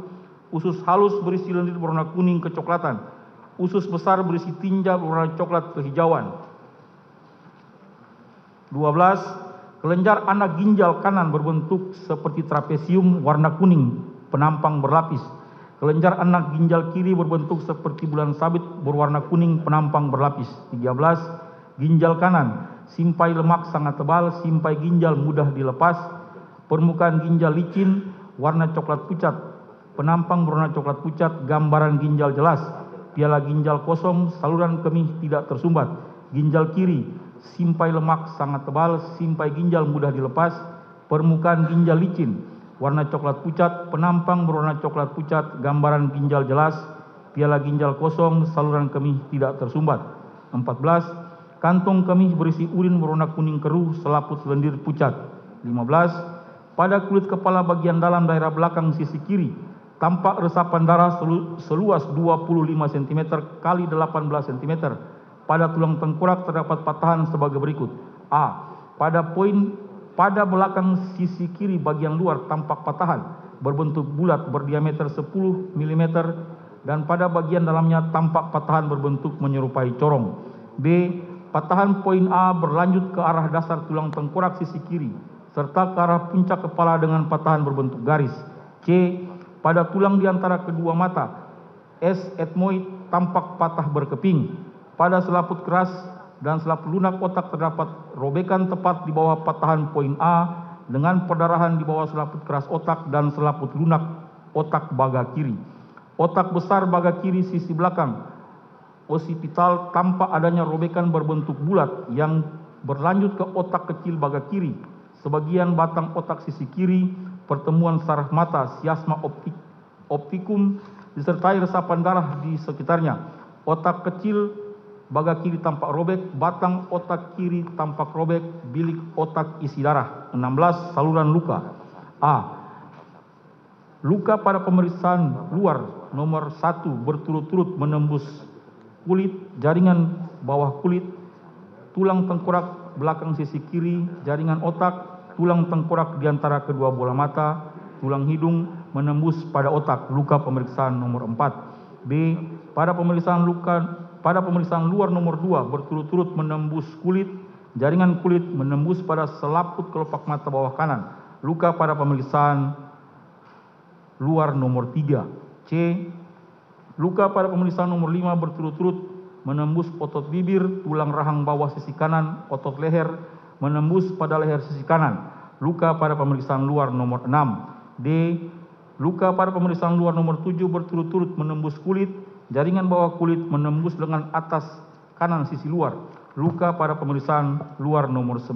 usus halus berisi lendir berwarna kuning kecoklatan, usus besar berisi tinja berwarna coklat kehijauan. 12. Kelenjar anak ginjal kanan berbentuk seperti trapesium warna kuning, penampang berlapis. Kelenjar anak ginjal kiri berbentuk seperti bulan sabit berwarna kuning, penampang berlapis. 13. Ginjal kanan, simpai lemak sangat tebal, simpai ginjal mudah dilepas, permukaan ginjal licin, warna coklat pucat, penampang berwarna coklat pucat, gambaran ginjal jelas, piala ginjal kosong, saluran kemih tidak tersumbat, ginjal kiri, simpai lemak sangat tebal, simpai ginjal mudah dilepas, permukaan ginjal licin, warna coklat pucat, penampang berwarna coklat pucat, gambaran ginjal jelas, piala ginjal kosong, saluran kemih tidak tersumbat. 14. Kantong kemih berisi urin berwarna kuning keruh, selaput lendir pucat. 15. Pada kulit kepala bagian dalam daerah belakang sisi kiri, tampak resapan darah seluas 25 cm kali 18 cm. Pada tulang tengkorak terdapat patahan sebagai berikut. A. Pada poin pada belakang sisi kiri bagian luar tampak patahan berbentuk bulat berdiameter 10 mm dan pada bagian dalamnya tampak patahan berbentuk menyerupai corong. B. Patahan poin A berlanjut ke arah dasar tulang tengkorak sisi kiri serta ke arah puncak kepala dengan patahan berbentuk garis. C. Pada tulang di antara kedua mata, S. etmoid tampak patah berkeping. Pada selaput keras dan selaput lunak otak terdapat robekan tepat di bawah patahan poin A dengan perdarahan di bawah selaput keras otak dan selaput lunak otak baga kiri. Otak besar baga kiri sisi belakang osipital tampak adanya robekan berbentuk bulat yang berlanjut ke otak kecil baga kiri. Sebagian batang otak sisi kiri, pertemuan saraf mata, siasma optik, optikum, disertai resapan darah di sekitarnya. Otak kecil baga kiri tampak robek, batang otak kiri tampak robek, bilik otak isi darah. 16. Saluran luka. A. Luka pada pemeriksaan luar nomor 1 berturut-turut menembus kulit, jaringan bawah kulit, tulang tengkorak belakang sisi kiri, jaringan otak, tulang tengkorak di antara kedua bola mata, tulang hidung menembus pada otak, luka pemeriksaan nomor 4. B. Pada pemeriksaan luka pada pemeriksaan luar nomor 2 berturut-turut menembus kulit, jaringan kulit menembus pada selaput kelopak mata bawah kanan, luka pada pemeriksaan luar nomor 3. C Luka pada pemeriksaan nomor 5 berturut-turut menembus otot bibir, tulang rahang bawah sisi kanan, otot leher, menembus pada leher sisi kanan. Luka pada pemeriksaan luar nomor 6. D. Luka pada pemeriksaan luar nomor 7 berturut-turut menembus kulit, jaringan bawah kulit menembus lengan atas kanan sisi luar. Luka pada pemeriksaan luar nomor 9.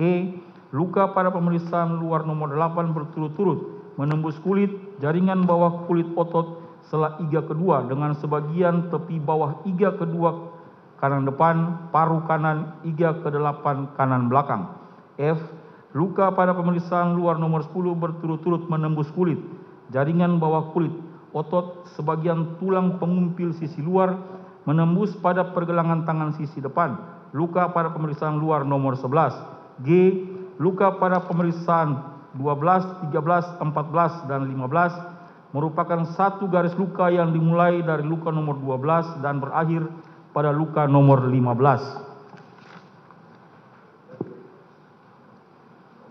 E. Luka pada pemeriksaan luar nomor 8 berturut-turut menembus kulit, jaringan bawah kulit otot sela iga kedua dengan sebagian tepi bawah iga kedua kanan depan, paru kanan, iga ke-8 kanan belakang. F. Luka pada pemeriksaan luar nomor 10 berturut-turut menembus kulit, jaringan bawah kulit, otot, sebagian tulang pengumpil sisi luar, menembus pada pergelangan tangan sisi depan. Luka pada pemeriksaan luar nomor 11. G. Luka pada pemeriksaan 12, 13, 14, dan 15 merupakan satu garis luka yang dimulai dari luka nomor 12 dan berakhir pada luka nomor 15.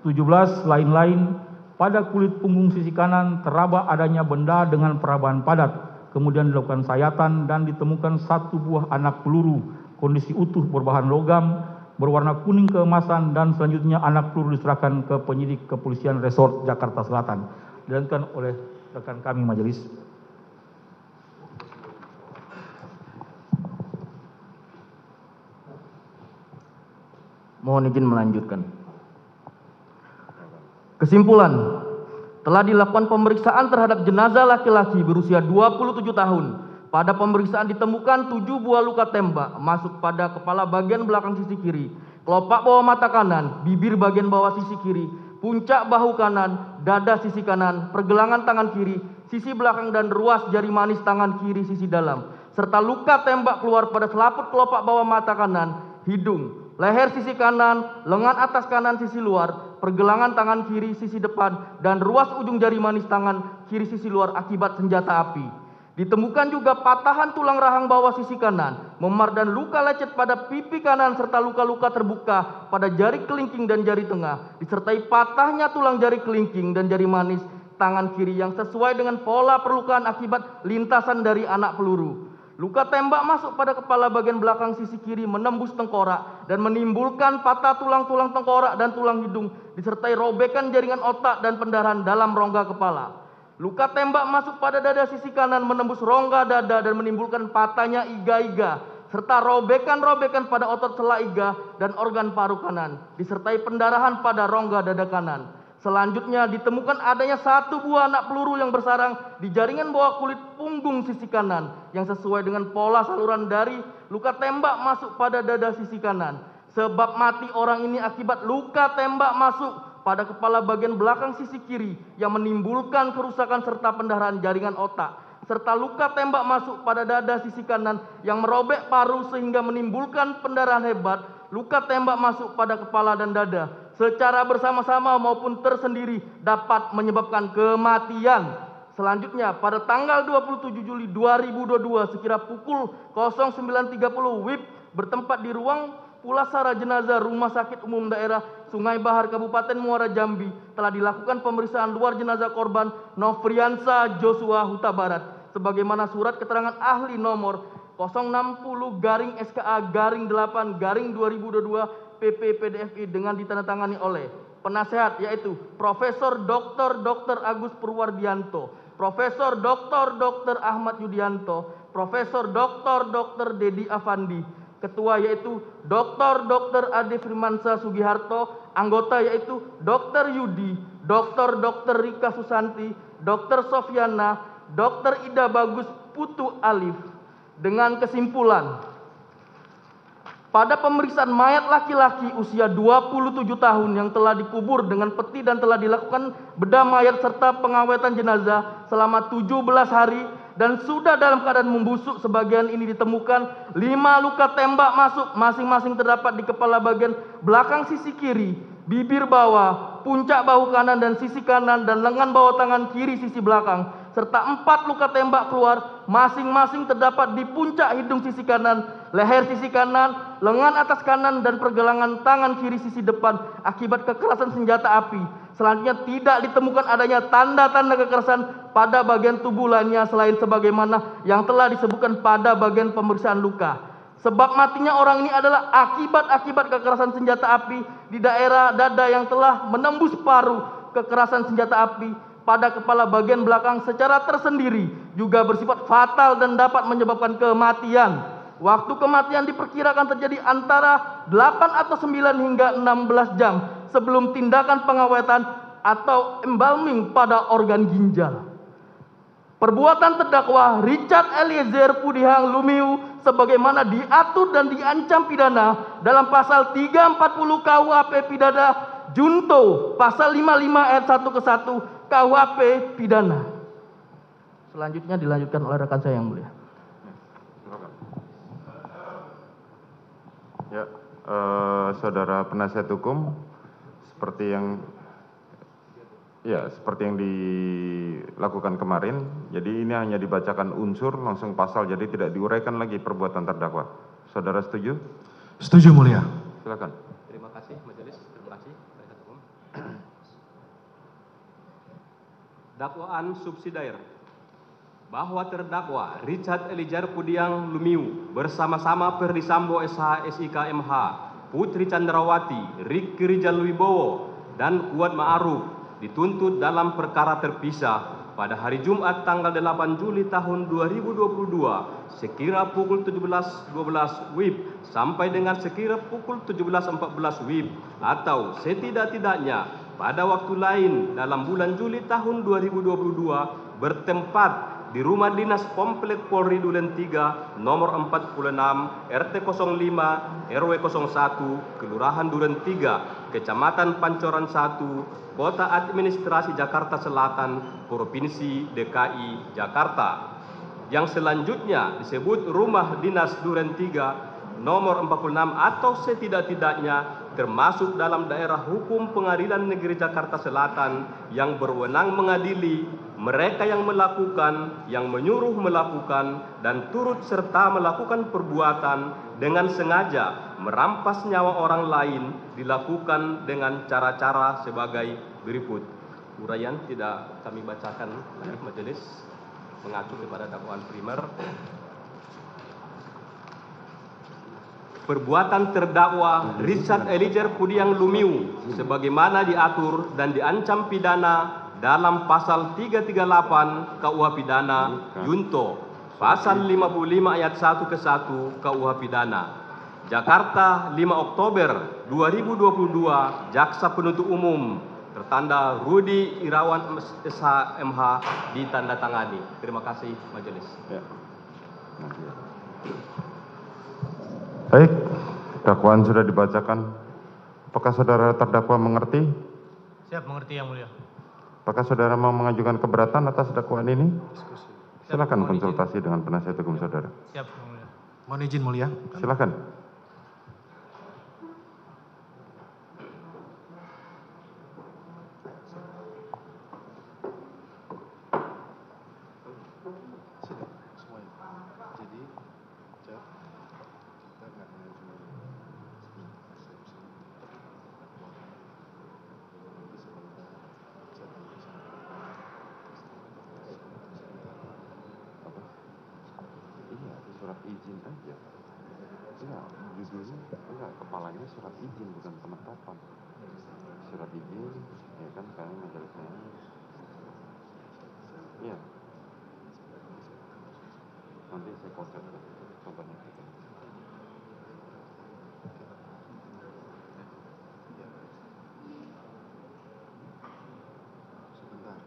17 lain-lain pada kulit punggung sisi kanan teraba adanya benda dengan perabahan padat. Kemudian dilakukan sayatan dan ditemukan satu buah anak peluru. Kondisi utuh berbahan logam berwarna kuning keemasan dan selanjutnya anak peluru diserahkan ke penyidik kepolisian resort Jakarta Selatan. Dilanjutkan oleh rekan kami majelis. Mohon izin melanjutkan. Kesimpulan, telah dilakukan pemeriksaan terhadap jenazah laki-laki berusia 27 tahun. Pada pemeriksaan ditemukan 7 buah luka tembak masuk pada kepala bagian belakang sisi kiri, kelopak bawah mata kanan, bibir bagian bawah sisi kiri, puncak bahu kanan, dada sisi kanan, pergelangan tangan kiri, sisi belakang dan ruas jari manis tangan kiri sisi dalam, serta luka tembak keluar pada selaput kelopak bawah mata kanan, hidung, leher sisi kanan, lengan atas kanan sisi luar, pergelangan tangan kiri sisi depan, dan ruas ujung jari manis tangan kiri sisi luar akibat senjata api. Ditemukan juga patahan tulang rahang bawah sisi kanan, memar dan luka lecet pada pipi kanan serta luka-luka terbuka pada jari kelingking dan jari tengah, disertai patahnya tulang jari kelingking dan jari manis tangan kiri yang sesuai dengan pola perlukaan akibat lintasan dari anak peluru. Luka tembak masuk pada kepala bagian belakang sisi kiri menembus tengkorak dan menimbulkan patah tulang-tulang tengkorak dan tulang hidung disertai robekan jaringan otak dan pendarahan dalam rongga kepala. Luka tembak masuk pada dada sisi kanan menembus rongga dada dan menimbulkan patahnya iga-iga serta robekan-robekan pada otot sela iga dan organ paru kanan disertai pendarahan pada rongga dada kanan. Selanjutnya ditemukan adanya satu buah anak peluru yang bersarang di jaringan bawah kulit punggung sisi kanan yang sesuai dengan pola saluran dari luka tembak masuk pada dada sisi kanan. Sebab mati orang ini akibat luka tembak masuk pada kepala bagian belakang sisi kiri yang menimbulkan kerusakan serta pendarahan jaringan otak serta luka tembak masuk pada dada sisi kanan yang merobek paru sehingga menimbulkan pendarahan hebat luka tembak masuk pada kepala dan dada secara bersama-sama maupun tersendiri dapat menyebabkan kematian. Selanjutnya pada tanggal 27 Juli 2022 sekira pukul 09.30 WIB bertempat di ruang Pulasara jenazah Rumah Sakit Umum Daerah Sungai Bahar Kabupaten Muara Jambi telah dilakukan pemeriksaan luar jenazah korban Nofriansa Joshua Huta Barat. Sebagaimana surat keterangan ahli nomor 060 garing SKA garing 8 garing 2022 PP PDFI dengan ditandatangani oleh penasehat yaitu Profesor Dr. Dr. Agus Purwardianto, Profesor Dr. Dr. Ahmad Yudianto, Profesor Dr. Dr. Dedi Afandi, ketua yaitu Dr. Dr. Ade Firmansa Sugiharto, anggota yaitu Dr. Yudi, Dr. Dr. Rika Susanti, Dr. Sofiana, Dr. Ida Bagus Putu Alif. Dengan kesimpulan, pada pemeriksaan mayat laki-laki usia 27 tahun yang telah dikubur dengan peti dan telah dilakukan bedah mayat serta pengawetan jenazah selama 17 hari dan sudah dalam keadaan membusuk sebagian ini ditemukan lima luka tembak masuk masing-masing terdapat di kepala bagian belakang sisi kiri, bibir bawah, puncak bahu kanan dan sisi kanan dan lengan bawah tangan kiri sisi belakang serta empat luka tembak keluar masing-masing terdapat di puncak hidung sisi kanan, leher sisi kanan, lengan atas kanan dan pergelangan tangan kiri sisi depan akibat kekerasan senjata api. Selanjutnya tidak ditemukan adanya tanda-tanda kekerasan pada bagian tubuh lainnya selain sebagaimana yang telah disebutkan pada bagian pemeriksaan luka. Sebab matinya orang ini adalah akibat-akibat kekerasan senjata api di daerah dada yang telah menembus paru kekerasan senjata api pada kepala bagian belakang secara tersendiri juga bersifat fatal dan dapat menyebabkan kematian. Waktu kematian diperkirakan terjadi antara 8 atau 9 hingga 16 jam sebelum tindakan pengawetan atau embalming pada organ ginjal. Perbuatan terdakwa Richard Eliezer Pudihang Lumiu sebagaimana diatur dan diancam pidana dalam pasal 340 KUHP pidana junto pasal 55 ayat 1 ke 1 KUHP pidana. Selanjutnya dilanjutkan oleh rekan saya yang mulia. Ya, eh, saudara penasihat hukum, seperti yang ya seperti yang dilakukan kemarin. Jadi ini hanya dibacakan unsur langsung pasal, jadi tidak diuraikan lagi perbuatan terdakwa. Saudara setuju? Setuju mulia. Silakan. Terima kasih majelis, terima kasih penasihat hukum. Dakwaan subsidiar bahwa terdakwa Richard Elijar Pudiang Lumiu bersama-sama Ferdi Sambo SH SIK MH, Putri Chandrawati, Riki Rijal Wibowo, dan Kuat Ma'ruf dituntut dalam perkara terpisah pada hari Jumat tanggal 8 Juli tahun 2022 sekira pukul 17.12 WIB sampai dengan sekira pukul 17.14 WIB atau setidak-tidaknya pada waktu lain dalam bulan Juli tahun 2022 bertempat di Rumah Dinas Komplek Polri Duren 3 nomor 46 RT 05 RW 01 Kelurahan Duren 3 Kecamatan Pancoran 1 Kota Administrasi Jakarta Selatan Provinsi DKI Jakarta. Yang selanjutnya disebut Rumah Dinas Duren 3 nomor 46 atau setidak-tidaknya termasuk dalam daerah hukum Pengadilan Negeri Jakarta Selatan yang berwenang mengadili mereka yang melakukan, yang menyuruh melakukan, dan turut serta melakukan perbuatan dengan sengaja merampas nyawa orang lain dilakukan dengan cara-cara sebagai berikut. Uraian tidak kami bacakan majelis mengacu kepada dakwaan primer. Perbuatan terdakwa Richard Elijah Pudiang Lumiu sebagaimana diatur dan diancam pidana dalam pasal 338 KUH pidana Junto pasal 55 ayat 1 ke 1 KUH pidana Jakarta 5 Oktober 2022 Jaksa Penuntut Umum tertanda Rudi Irawan SHMH ditandatangani. Terima kasih majelis. Ya. Baik, dakwaan sudah dibacakan. Apakah saudara terdakwa mengerti? Siap mengerti yang mulia. Apakah saudara mau mengajukan keberatan atas dakwaan ini? Silakan konsultasi dengan penasihat hukum saudara. Siap yang mulia. Mohon izin mulia. Silakan. Iya, itu surat izin aja. Enggak, judulnya enggak, kepalanya surat izin bukan penetapan. Surat izin, ya kan kami majelisnya. Iya. Nanti saya potret lah, contohnya gitu. Sebentar.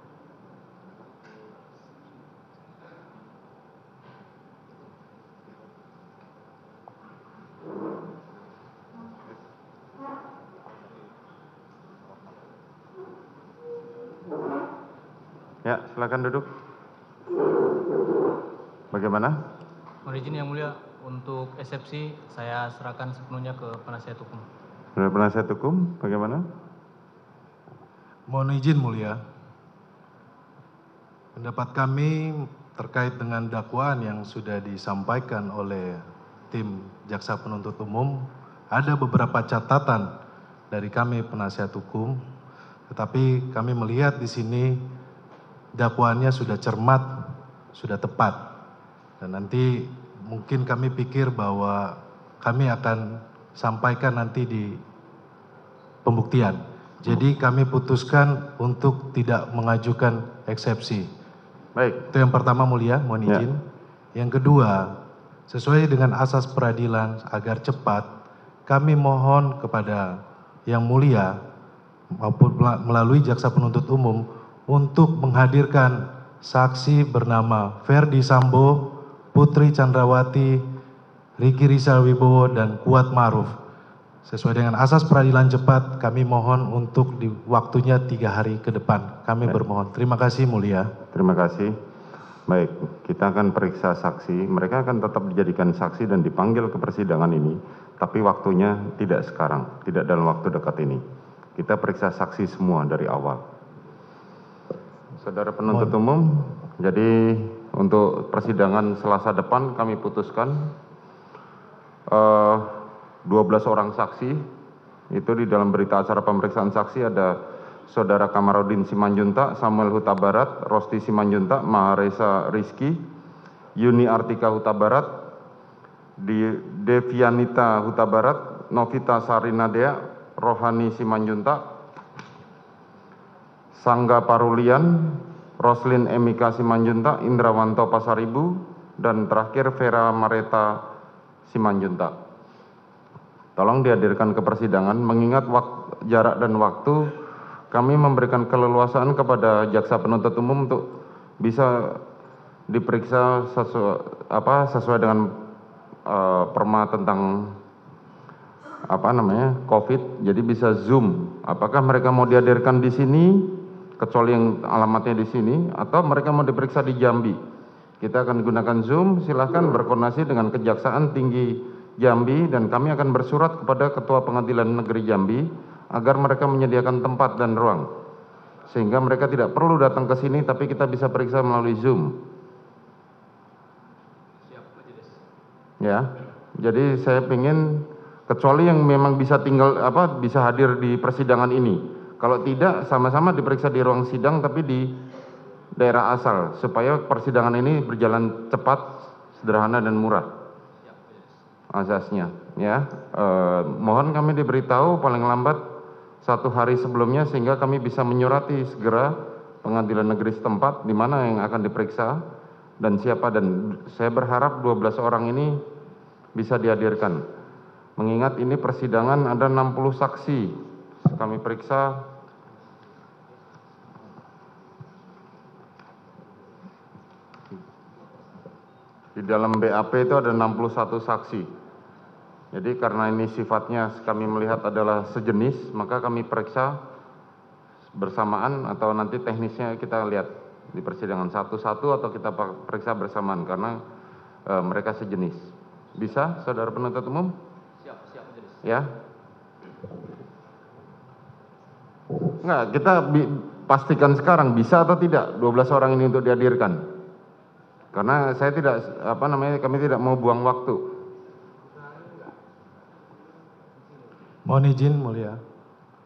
Ya, silakan duduk. Bagaimana? Mohon izin yang mulia untuk eksepsi saya serahkan sepenuhnya ke penasihat hukum. Saudara penasihat hukum, bagaimana? Mohon izin mulia. Pendapat kami terkait dengan dakwaan yang sudah disampaikan oleh tim jaksa penuntut umum ada beberapa catatan dari kami penasihat hukum, tetapi kami melihat di sini dakwaannya sudah cermat, sudah tepat, dan nanti mungkin kami pikir bahwa kami akan sampaikan nanti di pembuktian. Jadi kami putuskan untuk tidak mengajukan eksepsi. Baik, Itu yang pertama mulia, mohon Ya. izin. Yang kedua, sesuai dengan asas peradilan agar cepat, kami mohon kepada yang mulia maupun mela- melalui jaksa penuntut umum untuk menghadirkan saksi bernama Ferdi Sambo, Putri Chandrawati, Riki Rizal Wibowo, dan Kuat Maruf. Sesuai dengan asas peradilan cepat, kami mohon untuk di waktunya tiga hari ke depan. Kami bermohon. Terima kasih mulia. Terima kasih. Baik, kita akan periksa saksi. Mereka akan tetap dijadikan saksi dan dipanggil ke persidangan ini, tapi waktunya tidak sekarang, tidak dalam waktu dekat ini. Kita periksa saksi semua dari awal. Saudara penuntut umum, jadi untuk persidangan Selasa depan kami putuskan eh, 12 orang saksi. Itu di dalam berita acara pemeriksaan saksi ada Saudara Kamarudin Simanjuntak, Samuel Huta Barat, Rosti Simanjuntak, Maharesa Rizky, Yuni Artika Huta Barat, Devianita Huta Barat, Novita Sarinadea, Rohani Simanjuntak, Sangga Parulian, Roslin Emika Simanjuntak, Indrawanto Pasaribu, dan terakhir Vera Mareta Simanjuntak. Tolong dihadirkan ke persidangan mengingat wak- jarak dan waktu kami memberikan keleluasaan kepada jaksa penuntut umum untuk bisa diperiksa sesuai, apa, sesuai dengan eh, perma tentang apa namanya COVID, jadi bisa zoom. Apakah mereka mau dihadirkan di sini, kecuali yang alamatnya di sini, atau mereka mau diperiksa di Jambi? Kita akan gunakan zoom. Silahkan berkoordinasi dengan Kejaksaan Tinggi Jambi dan kami akan bersurat kepada Ketua Pengadilan Negeri Jambi agar mereka menyediakan tempat dan ruang sehingga mereka tidak perlu datang ke sini tapi kita bisa periksa melalui Zoom. Ya. Jadi saya ingin kecuali yang memang bisa tinggal apa bisa hadir di persidangan ini. Kalau tidak sama-sama diperiksa di ruang sidang tapi di daerah asal supaya persidangan ini berjalan cepat, sederhana dan murah. Asasnya ya. Eh, mohon kami diberitahu paling lambat satu hari sebelumnya sehingga kami bisa menyurati segera pengadilan negeri setempat di mana yang akan diperiksa dan siapa dan saya berharap 12 orang ini bisa dihadirkan. Mengingat ini persidangan ada 60 saksi. Kami periksa di dalam BAP itu ada 61 saksi jadi karena ini sifatnya kami melihat adalah sejenis, maka kami periksa bersamaan atau nanti teknisnya kita lihat di persidangan satu-satu atau kita periksa bersamaan karena e, mereka sejenis. Bisa, saudara penuntut umum? Siap, siap majelis. Ya. Enggak, kita pastikan sekarang bisa atau tidak 12 orang ini untuk dihadirkan. Karena saya tidak apa namanya kami tidak mau buang waktu. Mohon izin mulia.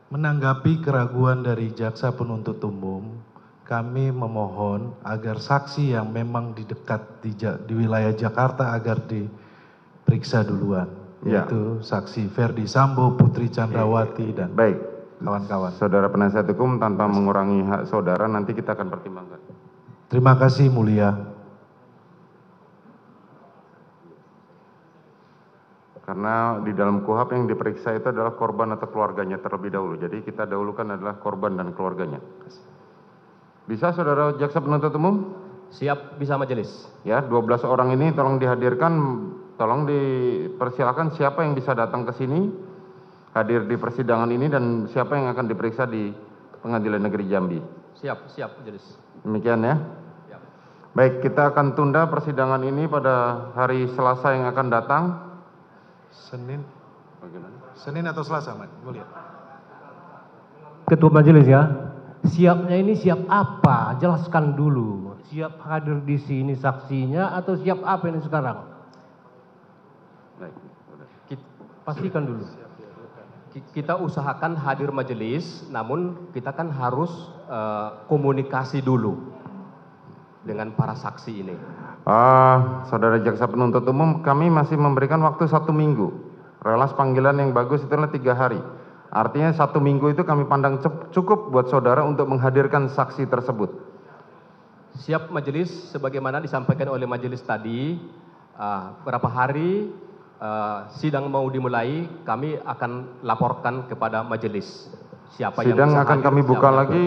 Menanggapi keraguan dari jaksa penuntut umum, kami memohon agar saksi yang memang di dekat di, di wilayah Jakarta agar diperiksa duluan. Ya. Yaitu saksi Ferdi Sambo, Putri Chandrawati, dan Baik, kawan-kawan. Saudara penasihat hukum tanpa mengurangi hak saudara nanti kita akan pertimbangkan. Terima kasih mulia. Karena di dalam KUHAP yang diperiksa itu adalah korban atau keluarganya terlebih dahulu. Jadi kita dahulukan adalah korban dan keluarganya. Bisa saudara jaksa penuntut umum? Siap bisa majelis. Ya, 12 orang ini tolong dihadirkan, tolong dipersilakan siapa yang bisa datang ke sini, hadir di persidangan ini dan siapa yang akan diperiksa di Pengadilan Negeri Jambi. Siap, siap majelis. Demikian ya. Siap. Baik, kita akan tunda persidangan ini pada hari Selasa yang akan datang. Senin, Senin atau Selasa, Mat? Mulia. Ketua Majelis ya, siapnya ini siap apa? Jelaskan dulu. Siap hadir di sini saksinya atau siap apa ini sekarang? Baik. Pastikan dulu. ki- Kita usahakan hadir majelis, namun kita kan harus eh, komunikasi dulu dengan para saksi ini. Ah, saudara jaksa penuntut umum, kami masih memberikan waktu satu minggu. Relas panggilan yang bagus itu adalah tiga hari. Artinya satu minggu itu kami pandang cukup buat saudara untuk menghadirkan saksi tersebut. Siap majelis, sebagaimana disampaikan oleh majelis tadi, ah, berapa hari ah, sidang mau dimulai, kami akan laporkan kepada majelis. siapa yang Sidang bisa akan hadir, kami buka yang lagi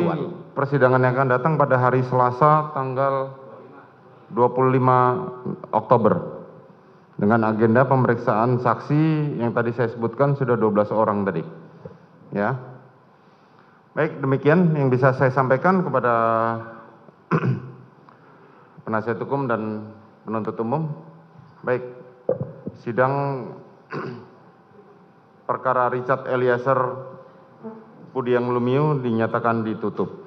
persidangan yang akan datang pada hari Selasa tanggal 25 Oktober dengan agenda pemeriksaan saksi yang tadi saya sebutkan sudah 12 orang tadi. Ya. Baik, demikian yang bisa saya sampaikan kepada *clears throat* penasihat hukum dan penuntut umum. Baik, sidang *clears throat* perkara Richard Eliezer Pudiang Lumiu dinyatakan ditutup.